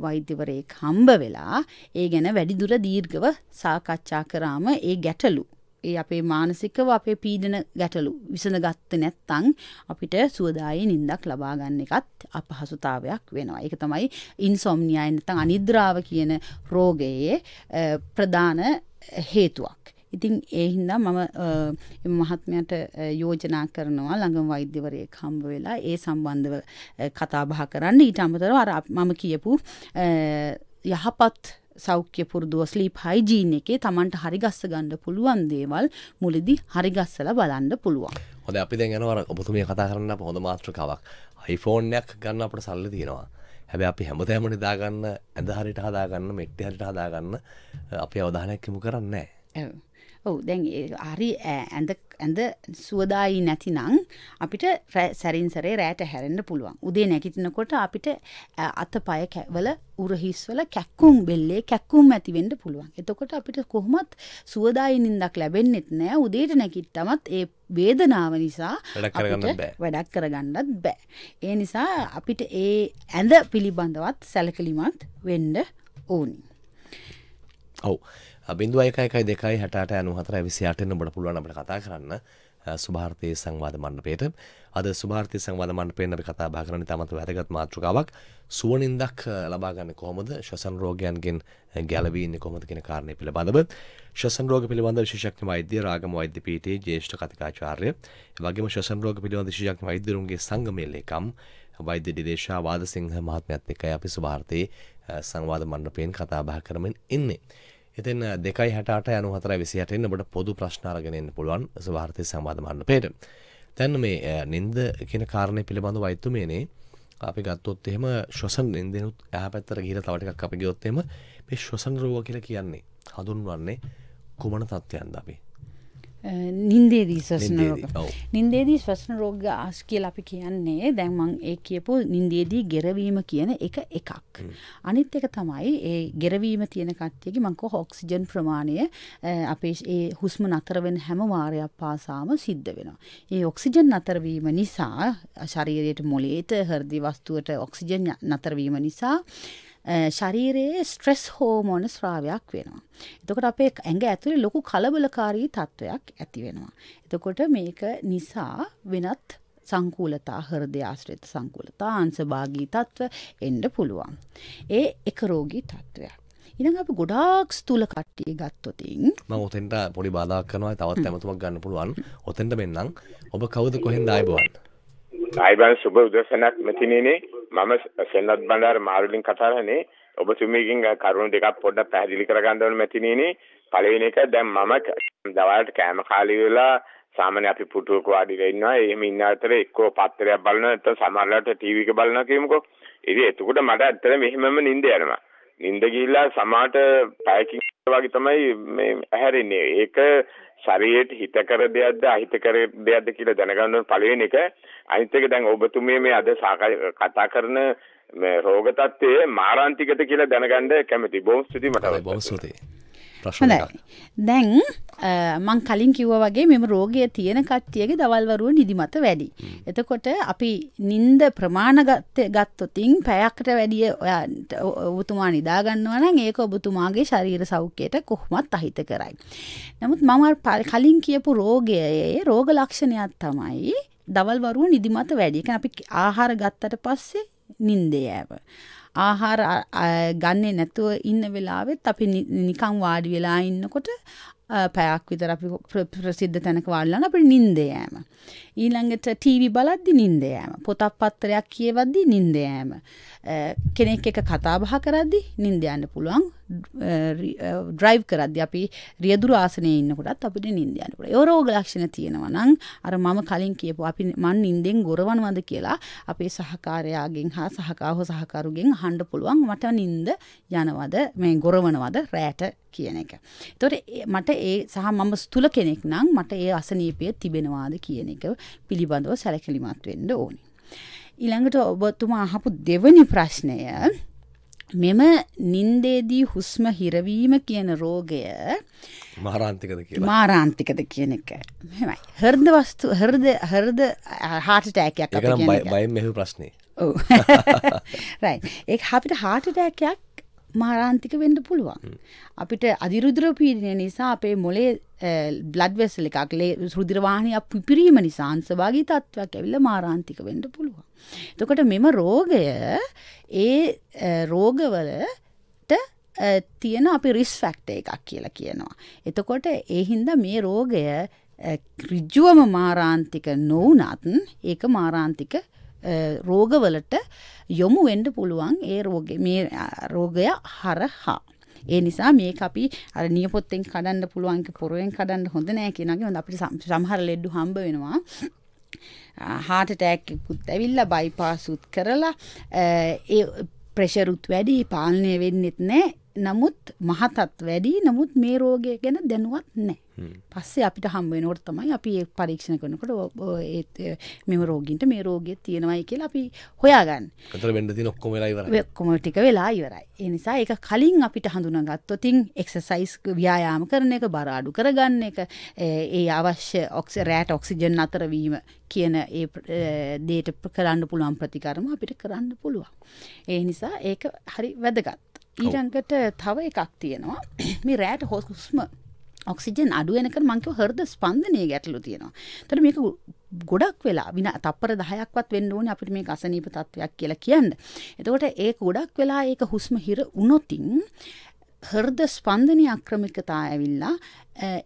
වෛද්‍යවරයෙක් හම්බ වෙලා ඒ ගැන වැඩිදුර දීර්ඝව සාකච්ඡා කරාම ඒ ගැටලු ඒ අපේ මානසිකව අපේ පීඩන ගැටලු විසඳගත්තේ නැත්නම් අපිට සුවදායී නිින්දක් ලබා ගන්න එකත් අපහසුතාවයක් වෙනවා. ඒක තමයි ඉන්සොම්නියා නැත්නම් අනිද්‍රාව කියන රෝගයේ අ, ප්‍රධාන හේතුවක්. ඉතින් ඒ හින්දා මම අ, එම මහත්මයාට අ, යෝජනා කරනවා ළඟම වෛද්‍යවරයෙක් හම්බ වෙලා ඒ සම්බන්ධව අ, කතා බහ කරන්න ඊට අමතරව අර අප- මම කියපු අ, යහපත් සෞඛ්‍ය පුරුදුව ස්ලීප් හයිජීන් එකේ Tamanට හරිගස්ස ගන්න පුළුවන් දේවල් මුලදී හරිගස්සලා බලන්න පුළුවන්. හොඳ අපි දැන් යනවා අර ඔබතුමිය කතා කරන්න හොඳ මාතෘකාවක් iPhone එකක් ගන්න අපට සල්ලි තියෙනවා හැබැයි අපි හැමතැනම නිදාගන්න ඇඳ හරියට හදාගන්න මෙට්ටි හරියට හදාගන්න අපි අවධානයක් යොමු කරන්නේ. ඔව්. දැන් හරි ඇඳ ඇඳ සුවදායි නැතිනම් අපිට සැරින් සැරේ රෑට හැරෙන්න පුළුවන්. උදේ නැගිටිනකොට අපිට අතපය කැ- වල උරහිස්වල කැක්කුම් බෙල්ලේ කැක්කුම් ඇති වෙන්න පුළුවන්. එතකොට අපිට කොහොමත් සුවදායි නිින්දක් ලැබෙන්නෙත් නෑ. උදේට නැගිට්ටමත් ඒ වේදනාව නිසා. වැඩක් කරගන්නත් බෑ. ඒ නිසා අපිට ඒ ඇඳ පිළිබඳවත් සැලකලිමත් වෙන්න ඕනි. ඔව් බිඳුව එකයි එකයි දෙකයි හැටට ඇනු හතර විසි අටෙන් ඔබට පුළුවන් අපට කතා කරන්න. සුභාර්තය සංවාද මණ්ඩපේට අද සුභාර්තය සංවාද මණ්ඩපයෙන් අපි කතා බහ කරන්නේ තමත වැදගත් මාතෘකාවක්. සුවනින්දක් ලබාගන්න කොහොමද? ශ්වසන රෝගයන්ගෙන් ගැලවීන්නේ කොහොමද කියන කාරණය පිළිබඳව. ශ්වසන රෝග පිළිබඳ විශේෂඥ වෛද්‍ය රාගම වෛද්‍ය පීඨයේ ජ්‍යෙෂ්ඨ කතිකාචාර්ය. ඒ වගේම ශ්වසන රෝග පිළිබඳ විශේෂඥ වෛද්‍යරුන්ගේ සංගමයේ ලේකම් වෛද්‍ය දිදේශා වාදසිංහ මහත්මයත් එක්කයි අපි සුභාර්තයේ සංවාද මණ්ඩපයෙන් කතා බහ කරමින් ඉන්නේ. ඉතින් දෙකයි හැට යනු හතර විසිහටෙන් ඔබට පොදු ප්‍රශ්නාරගෙනන්න පුළුවන්. ස්වාර්ථය සම්බාධ මණ්ඩපේට තැන්න මේ අ, නින්ද කියන කාරණය පිළිබඳ වෛත්තුමේනේ අපි ගත්තොත් එහෙම ශ්වසන් නින්දනුත් ඇහ පැත්තර ගිහිල තවටිකක් අපි ගයොත්තෙම මේ ශ්වසන් රෝග කියල කියන්නේ හඳුන්වන්නේ කුමන තත්ත්වයන්ද අපි? නින්දේදී ස්වස්න රෝග. නින්දේදී ස්වස්න රෝග ආස් කියල අපි කියන්නේ දැන් මං ඒ කියපු නින්දේදී ගෙරවීම කියන එක එකක්. අනිත් එක තමයි ඒ ගෙරවීම තියෙන කට්ටියගේ මංකෝ හොක්සිජන් ප්‍රමාණය අපේ ඒ හුස්ම නතරවෙන හැම වාරයක් පාසාම සිද්ධ වෙනවා. ඒ ඔක්සිජන් නතරවීම නිසා ශරීරයට මොලේට හර්දි වස්තුවට ඔක්සිජන් නතරවීම නිසා ශරීරයේ ස්ට්‍රෙස් හෝමෝන ස්්‍රාවයක් වෙනවා. එතකොට අපේ ඇඟ ඇතුළේ ලොකු කලබලකාරී තත්ත්වයක් ඇති වෙනවා. එතකොට මේක නිසා වෙනත් සංකූලතා හෘදය ආශ්‍රිත සංකූලතා අංශභාගී තත්ත්ව එන්න පුළුවන්. ඒ එක රෝගී තත්ත්වයක්. ඉළඟ අපි ගොඩාක් ස්තුල කට්ටිය ගත්තොතින් ම ඔතෙන්ට පොඩි බාධක් කරනවා තවත් ඇමතුමක් ගන්න පුළුවන් ඔතෙන්ට මෙන්නම් ඔබ කවුද කොහෙන් දායිබවන් අයිබන් සුබ උදසනක් මෙතිනේනේ. මම සෙන්නත් බණ්ඩාර මාරුලින් කතාරනේ ඔබතුමීගෙන් කරුණු දෙකක් පොඩ්ඩක් පැහැදිලි කරගන්න ඕන මෙතිනේනේ. පළවෙනි එක දැන් මම ක- දවල්ට කෑම කාලේ වෙලා සාමාන්‍ය අපි පුටුවක වාඩිලා ඉන්නවා. එහෙම ඉන්න අතර එක්කෝ පත්තරයක් බලනවා. නැත්නම් සමහරවිට ටීවී එක බලනවා කියමුකෝ. ඉතින් එතකොට මට ඇත්තට මෙහෙමම නිින්ද යනවා. නිින්ද ගිහිල්ලා සමාට පැයකින් වගේ තමයි මේ ඇහැරෙන්නේ ඒක ශරීරයට හිත කර දෙයක්ද අහිත කර දෙයක්ද කියලා දැනගන්න ඕන පළවෙනි එක. අනිත් එක දැන් ඔබතුමිය මේ අද සාකච්ඡා කතා කරන මේ රෝග තත්ත්වය මාරාන්තිකද කියලා දැනගන්න කැමතියි බොහොම ස්තුතියි මට අවසර බොම ස්තුතියි. ප්‍රශ්න හොඳයි. දැන් මං කලින් කිව්ව වගේ මෙම රෝගය තියෙන කට්ටියගේ දවල්වරුව නිදිමත වැඩි. එතකොට අපි නින්ද ප්‍රමාණගත ගත්තොතින් පැයක්ට වැඩිය ඔබතුමා නිදාගන්නවා නම් ඒක ඔබතුමාගේ ශරීර සෞඛ්‍යයට කොහොමත් අහිත කරයි. නමුත් මම කලින් කියපු රෝගයේ රෝග ලක්ෂණයක් තමයි දවල්වරුව නිදිමත වැඩි. ඒ කියන්නේ අපි ආහාර ගත්තට පස්සේ නින්දේ යෑම. ආහාර අ- අ- ගන්නේ නැතුව ඉන්න වෙලාවෙත් අපි නි- නිකං වාඩි වෙලා ඉන්නකොට අ, පැයක් විතර අපි ප්‍ර- ප්‍රසිද්ධ තැනක වාල්ලන අපි නින්ද යෑම. ඊළඟට ටීවි බලද්දි නින්ද යෑම. පොතක් පත්තරයක් කියවද්දි නින්ද යෑම. අ, කෙනෙක් එක කතා බහ කරද්දි නින්ද යන්න පුළුවන්. ඩ්‍රයිව් කරද්දි අපි රියදුරු ආසනයේ ඉන්නකොටත් අපිට නින්ද යන්න පුළුවන්. ඒ රෝග ලක්ෂණ තියෙනවා නම් අර මම කලින් කියපු අපි මන් නින්දෙන් ගොරවනවද කියලා අපේ සහකාරයාගෙන් හා සහකාරව සහකරුගෙන් අහන්න පුළුවන් මට නින්ද යනවද මේ ගොරවනවද රැට කියන එක. එතකොට ඒ- මට ඒ සහ මම ස්තුල කෙනෙක් නම් මට ඒ අසනීපය තිබෙනවාද කියන එක පිළිබඳව සැලකිලිමත් වෙන්න ඕනි. ඊළඟට ඔබතුමා අහපු දෙවනි ප්‍රශ්නය. මෙම නින්දේදී හුස්ම හිරවීම කියන රෝගය මහරාන්තිකද කියලා. මාරාන්තිකද කියන එක. මෙමයි හර්ද වස්තු හර්ද හර්ද හාටටෑකයක් බයි මෙහු ප්‍රශ්නය ඒ අපිට හාටටෑකයක් මාරාන්තික වෙන්න පුළුවන් අපිට අධිරුද්‍ර පීඩනය නිසා අපේ මොලේ බ්ලඩ් වෙසල එකක් ලේ රුදිරවාහනයක් පිපිරීම නිසා අන්සභාගී තත්ත්වයක් ඇවිල්ල මාරාන්තික වෙන්න පුළුවන්. තොකට මෙම රෝගය ඒ රෝගවලට තියෙන අපි රිස් ෆැක්ට එකක් කියලා කියනවා. එතකොට ඒ හින්දා මේ රෝගය අ, රිජ්ජුවම මාරාන්තික නොවනත් ඒක මාරාන්තික රෝගවලට යොමු වෙන්ඩ පුළුවන් ඒ රෝග. මේ අ, රෝගය හරහා. ඒ නිසා මේ අපි අර නියපොත්තෙන් කඩන්න පුළුවන්ක පොරුවෙන් කඩන්න හොඳ නෑ කියනගේ හොඳ අපිට සම්- සමහර ලෙඩ්ඩු හම්බ වෙනවා. හාටටෑක් පුත් ඇවිල්ල බයිපාසුත් කරලා අ, ඒ ප්‍රෙෂරුත් වැඩි පාලනය වෙන්නෙත් නෑ. නමුත් මහතත් වැඩි. නමුත් මේ රෝගය ගැන දැනුවත් නෑ. පස්සේ අපිට හම්බෙනකොට තමයි අපි ඒ පරීක්ෂණ කරනකොට ඒත්, මෙම රෝගීන්ට මේ රෝගය තියෙනවයි කියලා අපි හොයාගන්න කතර වෙන්ඩති ඔක්කොම වෙලා ඉවර ඔක්කොම ටික වෙලා ඉවරයි. ඒ නිසා ඒක කලින් අපිට හඳුනගත්තොතින් එක්සසයිස් ව්‍යායාම කරන එක බරාඩු කරගන්න එක ඒ අවශ්‍ය ඔක්ස රෑට ඔක්සිජන් අතරවීම කියන ඒ දේට කරන්න පුළුවන් ප්‍රතිකරම අපිට කරන්න පුළුවන්. ඒ නිසා ඒක හරි වැදගත්. ඊළඟට තව එකක් තියෙනවා මේ රෑට හොස්ම ඔක්සිජන් අඩුවනක මංකව හර්ද ස්පන්දනය ගැටලු තියෙනවා. තර මේක ගොඩක් වෙලා වින තපර දහයක්වත් වෙන්න ඕන අපිට මේ අසනීප තත්වයක් කියලා කියන්න. එතකොට ඒ ගොඩක් වෙලා ඒක හුස්ම හිර උනොතින් හර්ද ස්පන්දනය අක්‍රමිකතා ඇවිල්ලා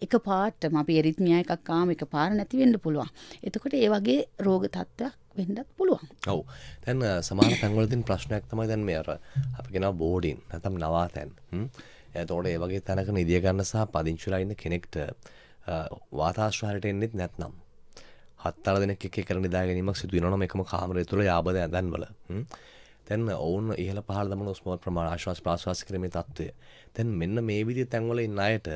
එක පාට අප එරිත්මිය එකක් කාම එක පාර නැතිවෙන්න පුළුවන්. එතකොට ඒ වගේ රෝග තත්ත්වයක් වෙන්නත් පුළුවන්. ඔව් තැන් සමාන තැන්වලතින් ප්‍රශ්නයක් තමයි දැන් මේ අර අපි කෙන බෝඩින් නැතම් නවාතැන් එතෝට ඒ වගේ තැනක නිදියගන්න සහ පදිංචුලා ඉන්න කෙනෙක්ට වාතාශ්වාරයට එන්නෙත් නැත්නම් හත්තර දෙනෙක් එක කර නිදාගැනීමක් සිදු වෙනවම එකම කාමරය තුළ යාබද ඇදන්වල තැන් ඔවුන් ඉහල පහල් දම ස්මෝත් ප්‍රමාණ ආශ්වාස ප්‍රශ්වාස කරමේ තත්ත්වය. තැන් මෙන්න මේ විදි තැන්වල ඉන්න අයට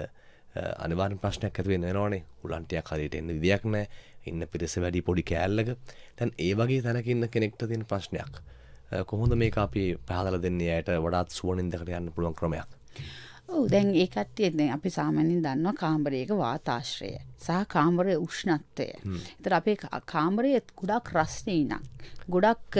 අනිවාර්ය ප්‍රශ්නයක් ඇති වෙන්න වෙනවනේ. උලන්ටියක් හරියට එන්න විදියක් නෑ. ඉන්න පිරිස වැඩි පොඩි කෑල්ලක. තැන් ඒ වගේ තැනක ඉන්න කෙනෙක්ට තියෙන ප්‍රශ්නයක්. කොහොඳ මේ අපි පහදල දෙන්නේ? අයට වඩාත් සුවනින්දකට යන්න පුළුවන් ක්‍රමයක්. ඔව් දැන් ඒ කට්ටිය දැන් අපි සාමාන්‍යයෙන් දන්නවා කාමරයක වාතාශ්‍රය සහ කාමරයේ උෂ්ණත්වය. ඒතර අපේ කාමරය ගොඩක් රස්නේ නම් ගොඩක්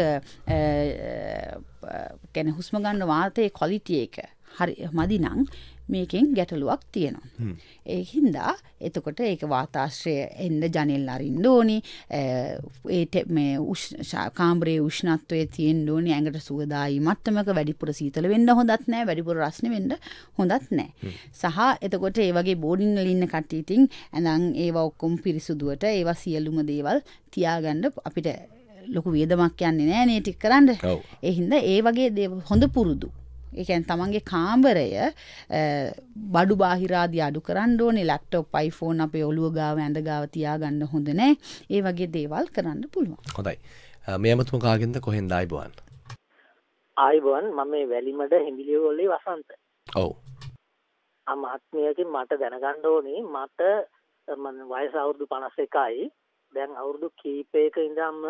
ගැන හුස්ම ගන්න වාතයේ ක්වලිටි එක හරි මදි නම් මේකෙන් ගැටලුවක් තියෙනවා. ඒ හින්දා එතකොට ඒක වාතාශ්‍රය එන්න ජනෙල් අරින්න ඕනි ඒ මේ කාමරයේ උෂ්ණත්වය තියෙන්න ඕනි ඇඟට සුවදායි මට්ටමක වැඩිපුර සීතල වෙන්න හොඳත් නෑ වැඩිපුර රස්න වෙන්න හොඳත් නෑ. සහ එතකොට ඒ වගේ බෝඩින් වල ඉන්න කට්ටිය ඉතින් ඇඳන් ඒවා ඔක්කොම පිරිසුදුවට ඒවා සියලුම දේවල් තියාගන්න අපිට ලොකු වියදමක් යන්නේ නෑ නේ ටික කරන්න. ඒ හින්දා ඒ වගේ හොඳ පුරුදු. ඒ කියන්නේ තමන්ගේ කාමරය අ, බඩු බාහිරාදී අඩු කරන්න ඕනේ. ලැප්ටොප් iPhone අපේ ඔළුව ගාව ඇඳ ගාව තියාගන්න හොඳ නෑ. ඒ වගේ දේවල් කරන්න පුළුවන්. හොඳයි. මේ අමතුම කාගෙන්ද? කොහෙන් දායිබුවන් ආයිබෝන් මම මේ වැලිමඩ හිමිලියෝල්ලේ වසන්ත. ඔව්. මහත්මයකින් මට දැනගන්න ඕනේ මට වයස අවුරුදු 51යි දැන් අවුරුදු කීපයක ඉඳන්ම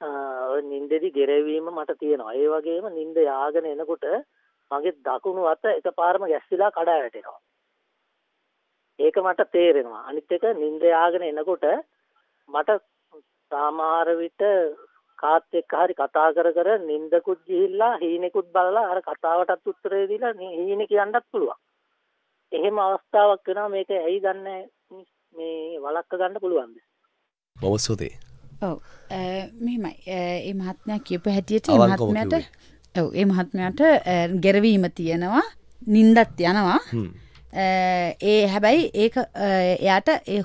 ඔය නින්දෙදි ගෙරවීම මට තියෙනවා. ඒ වගේම නින්ද යාගෙන එනකොට මගේ දකුණු අත එකපාරම ගැස්සිලා කඩා වැටෙනවා. ඒක මට තේරෙනවා. අනිත් එක නින්ද යාගෙන එනකොට මට සමහර විට කාත් එක්ක හරි කතා කර කර නින්දකුත් ගිහිල්ලා හීනෙකුත් බලලා අර කතාවටත් උත්තරේ දීලා නේ- හීනෙ කියන්නත් පුළුවන්. එහෙම අවස්ථාවක් වෙනවා මේක ඇයි දන්නේ? මේ වළක්ක ගන්න පුළුවන්ද? මොම සුදේ. ඔව්. මෙමයි ඒ මහත්මයා කියපු හැටියට මහත්මයට ඔව් ඒ මහත්මයාට ගෙරවීම තියෙනවා නින්දත් යනවා. ඒ හැබැයි ඒක එයාට ඒ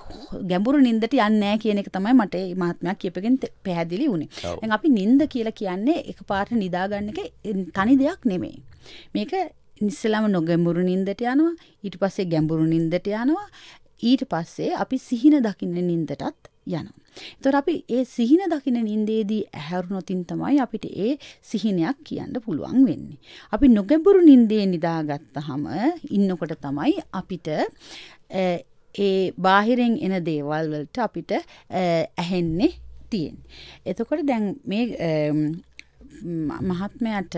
ගැඹුරු නින්දට යන්නෑ කියන එක තමයි මට මහත්මයක් කියපගෙන් පැහැදිලි වුණේ. දැන් අපි නින්ද කියලා කියන්නේ එක පාට නිදාගන්න එක තනි දෙයක් නෙමෙයි. මේක ඉස්සලාම නොගැඹුරු නින්දට යනවා ඊට පස්සේ ගැඹුරු නින්දට යනවා. ඊට පස්සේ අපි සිහින දකින්න නින්දටත් යනවා. එතකොට අපි ඒ සිහින දකින නින්දේදී ඇහැරුණොතින් තමයි අපිට ඒ සිහිනයක් කියන්න පුළුවන් වෙන්නේ. අපි නොගැඹුරු නින්දේ නිදාගත්තහම ඉන්නකොට තමයි අපිට අ, ඒ බාහිරෙන් එන දේවල් වලට අපිට අ, ඇහෙන්නේ තියෙන්නේ. එතකොට දැන් මේ අම්, ම- මහත්මයට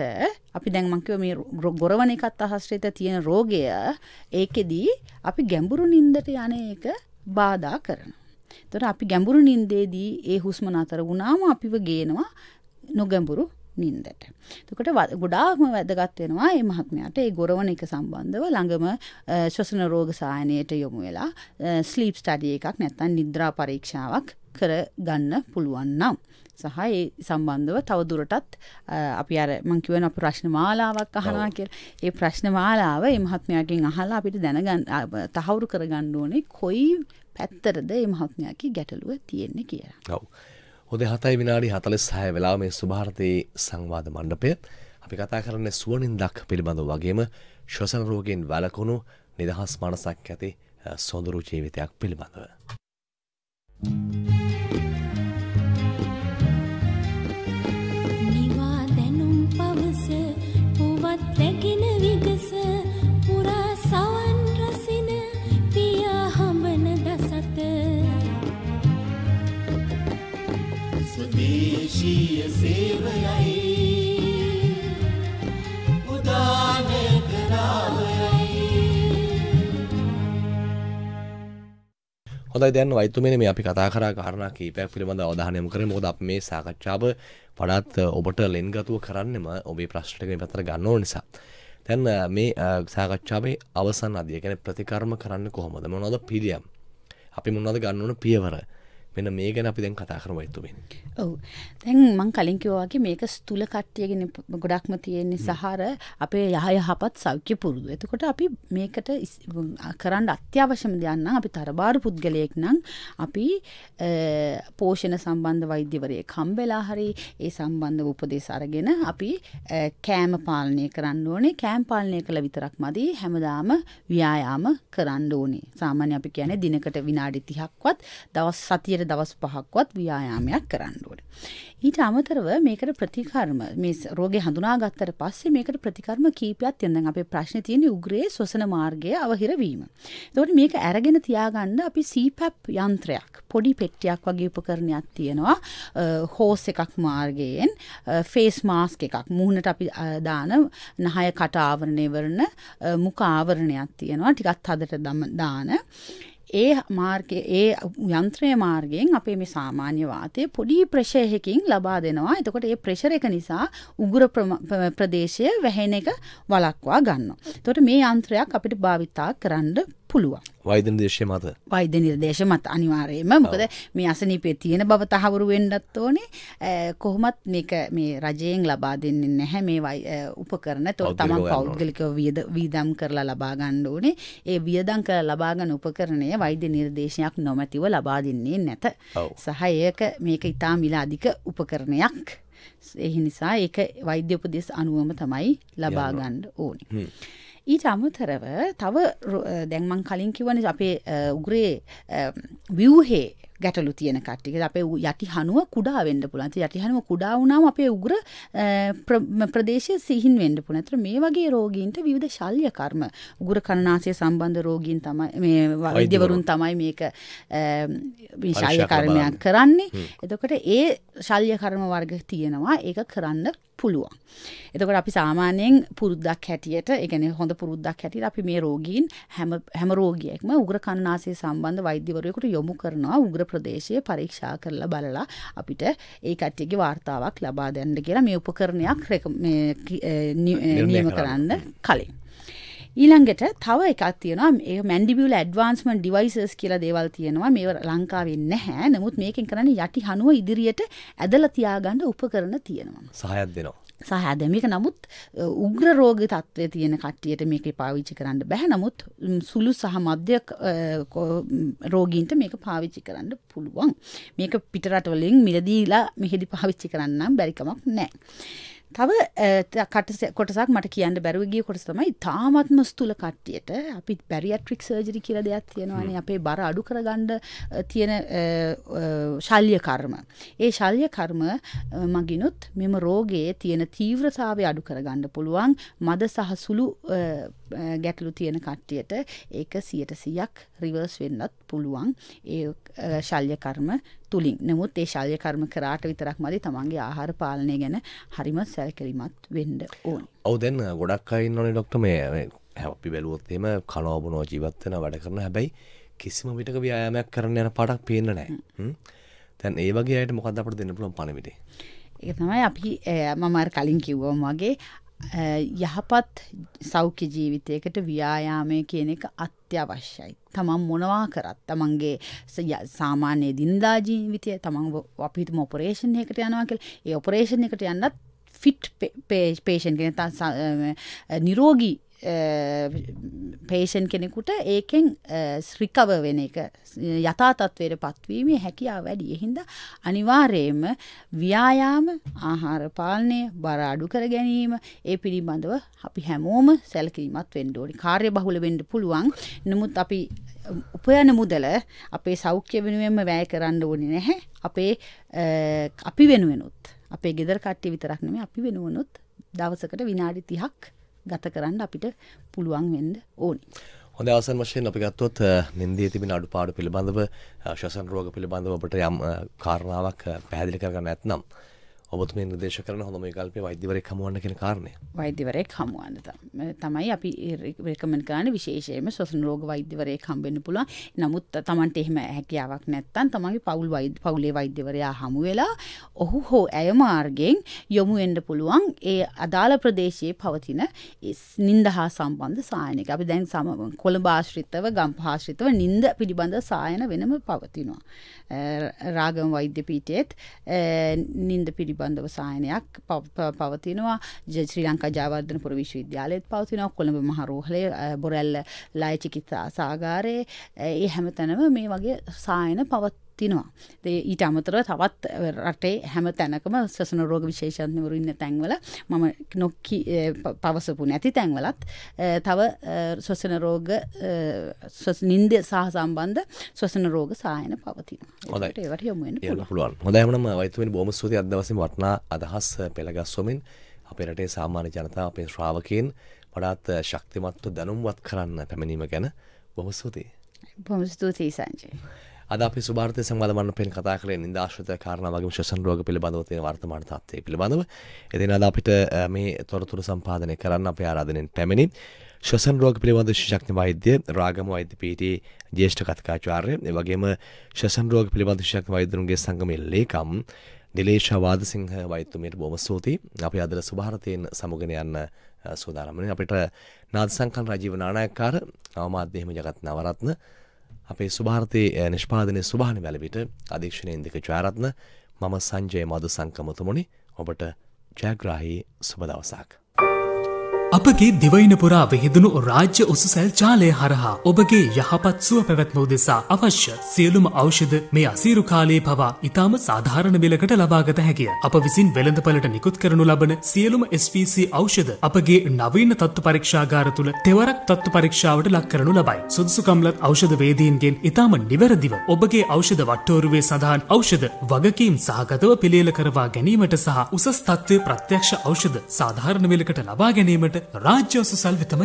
අපි දැන් මංකිව මේ රො- ගොරවන එකත් අහස්්‍රේත තියෙන රෝගය ඒකෙදී අපි ගැඹුරු නින්දට යන එක බාධා කරන. තොට අපි ගැඹුරු නින්දේදී ඒ හුස්ම නතර වුණාම අපිව ගේනවා නොගැඹුරු නින්දට. තකොට ව- ගොඩාක්ම වැදගත් වෙනවා ඒ මහත්මයට ඒ ගොරවන එක සම්බන්ධව ළඟම ශ්වසන රෝග සායනයට යොමු වෙලා ස්ලීප් ස්ටඩිය එකක් නැත්තන් නිද්‍රා පරීක්ෂාවක් කර ගන්න පුළුවන් නම්. සහ ඒ සම්බන්ධව තවදුරටත් අපි අර මංකිවන අප ප්‍රශ්න මාලාවක් අහනවා කිය ඒ ප්‍රශ්න මාලාව ඒ මහත්මයකින් අහලා අපිට දැනගන්න තහවුරු කරගන්න ඕනේ කොයි පැත්තරද ඒ මහත්මයකි ගැටලුව තියෙන්නේ කියලා. ඔව්. හොද හතයි විනාඩි හතලෙස් සහය වෙලා මේ සුභාර්තයේ සංවාද මණ්ඩපය අපි කතා කරන්න සුවනින්දක් පිළිබඳව වගේම ශ්වසන රෝගයෙන් වැලකුණු නිදහස් මනසක් ඇති අ, සොඳුරු ජීවිතයක් පිළිබඳව. නිවා හොඳයි දැන් වෛතුමනේ මේ අපි කතා කරා කාරණා කීපයක් පිළිබඳ අවධානයම කරමු මොකද අපි මේ සාකච්ඡාව වඩාත් අ, ඔබට ලෙන්ගතුව කරන්නෙම ඔබේ ප්‍රශ්න ටික මේ පැත්තට ගන්න ඕන නිසා. දැන් අ, මේ අ, සාකච්ඡාවේ අවසන් අධ්‍යය කියන්නේ ප්‍රතිකර්ම කරන්න කොහොමද? මොනවද පිළියම්? අපි මොනවද ගන්න ඕන පියවර? මෙන්න මේ ගැන අපි දැන් කතා කරමු වෛතුමනේ. ඔව් දැන් මං කලින් කිව්වා වගේ මේක ස්තුල කට්ටියගෙන ගොඩක්ම තියෙන්නේ සහර අපේ යහ යහපත් සෞඛ්‍ය පුරුදු. එතකොට අපි මේකට කරන්න අත්‍යවශ්‍යම දෙයක් නම් අපි තරබාරු පුද්ගලයෙක් නම් අපි පෝෂණ සම්බන්ධ වෛද්‍යවරයෙක් හම්බෙලා හරි ඒ සම්බන්ධ උපදෙස් අරගෙන අපි කෑම පාලනය කරන්න ඕනේ. කෑම පාලනය කළ විතරක් මදි හැමදාම ව්‍යායාම කරන්න ඕනේ. සාමාන්‍ය අපි කියන්නේ දිනකට විනාඩි 30ක්වත් දවස් සතියට දවස් 5ක්වත් ව්‍යායාමයක් කරන්න ඕනේ. ඊට අමතරව මේකට ප්‍රතිකර්ම මේ ස- රෝගේ හඳුනාගත්තට පස්සේ මේකට ප්‍රතිකර්ම කීපයක් තියෙනවා. දැන් අපේ ප්‍රශ්නේ තියෙන්නේ උග්‍රේ ශ්වසන මාර්ගය අවහිර වීම. එතකොට මේක අරගෙන තියාගන්න අපි CPAP යන්ත්‍රයක් පොඩි පෙට්ටියක් වගේ උපකරණයක් තියෙනවා. හෝස් එකක් මාර්ගයෙන් ෆේස් මාස්ක් එකක් මුහුණට අපි අ, දාන නහය කට ආවරණය වරන අ, මුඛ ආවරණයක් තියෙනවා. ටිකක් හදට දම- දාන ඒ මාර්ගය ඒ යන්ත්‍රය මාර්ගයෙන් අපේ මේ සාමාන්‍ය වාතය පොඩි ප්‍රශයහකින් ලබා දෙනවා එතකොට ඒ ප්‍රශර එක නිසා උගුර ප්‍රම- ප්‍ර- ප්‍රදේශය වැහෙන එක වලක්වා ගන්න. තොට මේ යන්ත්‍රයක් අපිට භාවිතා කරන්න පුළුවන්. වෛද්‍ය නිර්දේශය මත. වෛද්‍ය නිර්දේශ මත අනිවාර්යයෙන්ම. මොකද මේ අසනීපේ තියෙන බව තහවුරු වෙන්නත් ඕනේ. කොහොමත් මේක මේ රජයෙන් ලබා දෙන්නේ නැහැ. මේ උපකරණ. තොට තමන් පෞද්ගලිකව යන්න ඕනේ. පෞද්ගලිකව වියද වීදම් කරලා ලබා ගන්න ඕනේ. ඒ වියදම් කරලා ලබා ගන්න උපකරණය වෛද්‍ය නිර්දේශයක් නොමැතිව ලබා දෙන්නේ නැත. සහ ඒක මේක ඉතා මිල අධික උපකරණයක්. එහි නිසා ඒක වෛද්‍ය උපදෙස් අනුවම තමයි ලබා ගන්න ඕනේ ඊට අමතරව තව රො- අ, දැන් මං කලින් කිව්වනේ අපේ උග්‍රේ ව්‍යූහේ ගැටලු තියෙන කට්ටිය. අපේ යටි හනුව කුඩා වෙන්න පුළුවන්. ඉතින් යටි හනුව කුඩා වුණාම අපේ උග්‍ර ප්‍රදේශය සිහින් වෙන්න පුළුවන්. ඒතර මේ වගේ රෝගීන්ට විවිධ ශල්‍ය කර්ම උග්‍ර කර්ණාසය සම්බන්ධ රෝගීන් තමයි මේ වෛද්‍යවරුන් තමයි මේක ශල්‍ය කර්මයක් කරන්නේ. එතකොට ඒ ශල්‍ය කර්ම වර්ග තියෙනවා. ඒක කරන්න පුළුවන්. එතකොට අපි සාමාන්‍යයෙන් පුරුද්දක් හැටියට ඒ කියන්නේ හොඳ පුරුද්දක් හැටියට අපි මේ රෝගීන් හැම හැම රෝගියෙක්ම උග්‍ර කන්නාසය සම්බන්ධ වෛද්‍යවරයෙකුට යොමු කරනවා උග්‍ර ප්‍රදේශයේ පරීක්ෂා කරලා බලලා අපිට ඒ කට්ටියගේ වාර්තාවක් ලබා දෙන්න කියලා මේ උපකරණයක් නියම. කරන්න කලින්. ඊළඟට තව එකක් තියෙනවා. ඒ මැන්ඩිබියුල ඇඩ්වාන්ස්මන්ට් ඩිවයිසස් කියලා දේවල් තියෙනවා. මේව ලංකාවේ නැහැ. නමුත් මේකෙන් කරන්නේ යටි හනුව ඉදිරියට ඇදලා තියාගන්න උපකරණ තියෙනවා. සහයක් දෙනවා. සහද මේක නමුත් උග්‍ර රෝග තත්ත්වය තියෙන කට්ටියට මේක පාවිච්චි කරන්න බැහැ නමුත් ම්, සුළු සහ මධ්‍ය ම්, රෝගීන්ට මේක පාවිච්චි කරන්න පුළුවන්. මේක පිටරටවලින් මිලදීලා මෙහෙදි පාවිච්චි කරන්නම් බැරිකමක් නෑ. තව අ, ත- කටස- කොටසක් මට කියන්න බැරුවගිය කොටස තමයි තාමත්ම ස්තුල කට්ටියට අපි බැරිියට්‍රික් සර්ජරි කියල දෙයක් තියෙනවානේ අපේ බර අඩු කරගණ්ඩ තියෙන ශල්්‍ය කර්ම. ඒ ශල්්‍ය කර්ම මගිනුත් මෙම රෝගයේ තියෙන තීව්‍රතාවය අඩු කරගණ්ඩ පුළුවන්. මද සහ සුළු ගැටලු තියෙන කට්ටියට ඒක සියට සියක් රිවර්ස් වෙන්නත් පුළුවන්. ඒ ශල්්‍ය කර්ම තුළින් නමුත් ඒ ශල්්‍ය කර්ම කරාට විතරක් මදි තමන්ගේ ආහාර පාලනය ගැන හරිම සැලකලිමත් වෙන්ඩ ඕන. ඔවු දැන් ගොඩක් අයින්න ඕනේ ඩොක්ට මේ හැපි බැලුවොත්තේම කනෝබනෝ ජීවත්වන වැඩ කරන හැබැයි කිසිම විටක ව්‍යයාමයක් කරන්න යන පටක් පේන්න නෑ. තැන් ඒ වගේ අයට මොකද අපට දෙන්න පුළන් පණවිට ඒ තමයි අපි මමර කලින් කිව්වම වගේ යහපත් සෞඛ්‍ය ජීවිතයකට ව්‍යායාමය කියන එක අත්‍යවශ්‍යයි. තමන් මොනවා කරත් තමන්ගේ ස- ය- සාමාන්‍ය දින්දා ජීවිතය තමන් අපිතුම ඔපරේෂන් එකට යනවා කියල ඒ ඔපරේෂන් එකට යන්නත් ෆිට් පේෂන් කෙන නිරෝගී පේෂන් කෙනෙකුට ඒකෙන් ශ්‍රිකව වෙන එක යථතත්වයට පත්වීමේ හැකියාව වැඩි. එහින්ද අනිවාරයම ව්‍යායාම ආහාර පාලනය බර අඩු කර ගැනීම ඒ පිළිබඳව අපි හැමෝම සැලකිරීමත් වෙන්ඩෝනි කාර්ය බහුල වෙන්ඩ පුළුවන්. නමුත් අපි උපයන මුදල අපේ සෞඛ්‍ය වෙනුවෙන්ම වැය කරන්න ඕනි නැහැ. අපේ අ, අපි වෙනුවෙනුත් අපේ ගෙදර කට්ටි විතරක් නෙමේ අපි වෙනුවනුත් දවසකට විනාඩි තිහක් ගත කරන්න අපිට පුළුවන් වෙන්ඩ ඕනි. හොඳ අවසන් වශයෙන් අපි ගත්තොත් අ, නින්දේ තිබෙන අඩුපාඩු පිළිබඳව අ, ශ්වසන රෝග පිළිබඳව ඔබට යම් අ, කාරණාවක් අ, පැහැදිලි කරගන්න ඇත්නම් ඔබතුමේ නිර්දේශ කරන හොඳම විකල්පය වෛද්‍යවරයෙක් හමුවන්න කියන කාරණය. වෛද්‍යවරයෙක් හමුවන්න ත- තමයි අපි රෙකමෙන් කරන විශේෂයම ස්වසන රෝග වෛද්‍යවරයෙක් හම්බෙන්න්න පුළුවන් නමුත් තමන්ට එහෙම හැකියාවක් නැත්තන් තමගේ පවුල් වෛද පවුලේ වෛද්‍යවරයා හමු වෙලා ඔහු හෝ ඇය මාර්ගෙන් යොමුෙන්ඩ පුළුවන් ඒ අදාළ ප්‍රදේශයේ පවතින ඉස්- නින්ද හා සම්බන්ධ සායනක අපි දැන් සම කොළ භාශ්‍රිතව ගම් පාශ්‍රිතව නින්ද පිළිබඳ සායන වෙනම පවතිනවා. අ, රාගම වෛද්‍ය පීටයත් නින්ද පිළිබඳව සායනයක් පව- පව- පවතිනවා. ජ- ශ්‍රී ලංකා ජාවර්ධනපුර විශ්වවිද්‍යාලයත් පවතිනවා. කොළඹ මහරෝහලය බොරැල්ල ලයචිකිත්තා සාගාරයේ ඒ හැම තැනම මේ වගේ සායන පවත්තිනවා. ඒ ඊට අමතරව තවත් රටේ හැම තැනකම සසන රෝග විශේෂඥවරු ඉන්න තැන්වල මම නොක්කි පවසපු නැති තැන්වලත් තව අ, ස්වසන රෝග නින්ද සහ සම්බන්ධ ස්වසන රෝග සායන පවතිනවා. හොඳයි. ඒවට යොමු වෙන්න පුළුවන්. පුළුවන් හොඳයමනම වෛතුවෙන් බොම ස්තුති අදවසිම වටනා අදහස් පෙළගස්වමින් අපේ රටේ සාමාන්‍ය ජනතාව අපේ ශ්‍රාවකයෙන් වඩාත් ශක්තිමත්ව දැනුම්වත් කරන්න පැමිණීම ගැන බොම ස්තුතියි. බොහොම ස්තුතියි සංජය. අද අපි සුභාර්ථය සංවාධමන්න පෙන් කතා කළේ නිදාශ්‍රත කාරණ වගේ ශෂන් රෝග පිළිබඳව තියෙන වර්තමාන තත්ත්වය පිළිබඳව. ඉතින් අද අපිට අ, මේ තොරතුරු සම්පාදනය කරන්න අපේ ආරාධනෙන් පැමිණි. ශ්වසන් රෝග පිළිබඳ ශිෂ්ඥ වෛද්‍ය රාගම වෛද්‍ය පීටේ ජේෂ්ඨ කතකාචාර්ය ඒ වගේම ශ්වසන් රෝග පිළිබඳ ශිෂ්ඥ වෛද්‍යරුන්ගේ සංගමේ ලේකම් නිලේෂ වාදසිංහ වෛත්තුමයට බොම සූති අපි අදර සුභාරතයෙන් සමුගෙන යන්න අ, සූදානම්වන අපිට නාද සංකන් රජීව නානායක්කාර නවමාධ්‍යහෙම ජගත් නවරත්න අපේ සුභාර්තයේ නිෂ්පාදනය සුභාන වැලවිට අධීක්ෂණය ඉන්දික ජාරත්න මම සංජය මදු සංකමතුමුණි ඔබට ජයග්‍රාහී සුබදවසක්. අපගේ දිවයින පුරා විහිදුණු රාජ්‍ය උසුසැල් ජාලය හරහා ඔබගේ යහපත් සුව පැවැත්ම උදෙසා අවශ්‍ය සියලුම ඖෂධ මේ අසීරු කාලයේ පවා ඉතාම සාධාරණ බෙලකට ලබාගත හැකිය. අප විසින් වෙළඳපළට නිකුත් කරනු ලබන සියලුම SPC ඖෂධ අපගේ නවීන තත්ත්ව පරීක්ෂාගාර තුළ තෙවරක් තත්ත්ව පරීක්ෂාවට ලක් කරනු ලබයි. සුදුසුකම්ලත් ඖෂධ වේදීන්ගෙන් ඉතාම නිවැරදිව ඔබගේ ඖෂධ වට්ටෝරුවේ සඳහන් ඖෂධ වගකීම් සහගතව පිළියෙල කරවා ගැනීමට සහ උසස් තත්ත්වය ප්‍රත්‍යක්ෂ ඖෂධ සාධාරණ වෙලකට ලබා ගැනීමට රාජ්‍ය උසුසල් වෙතම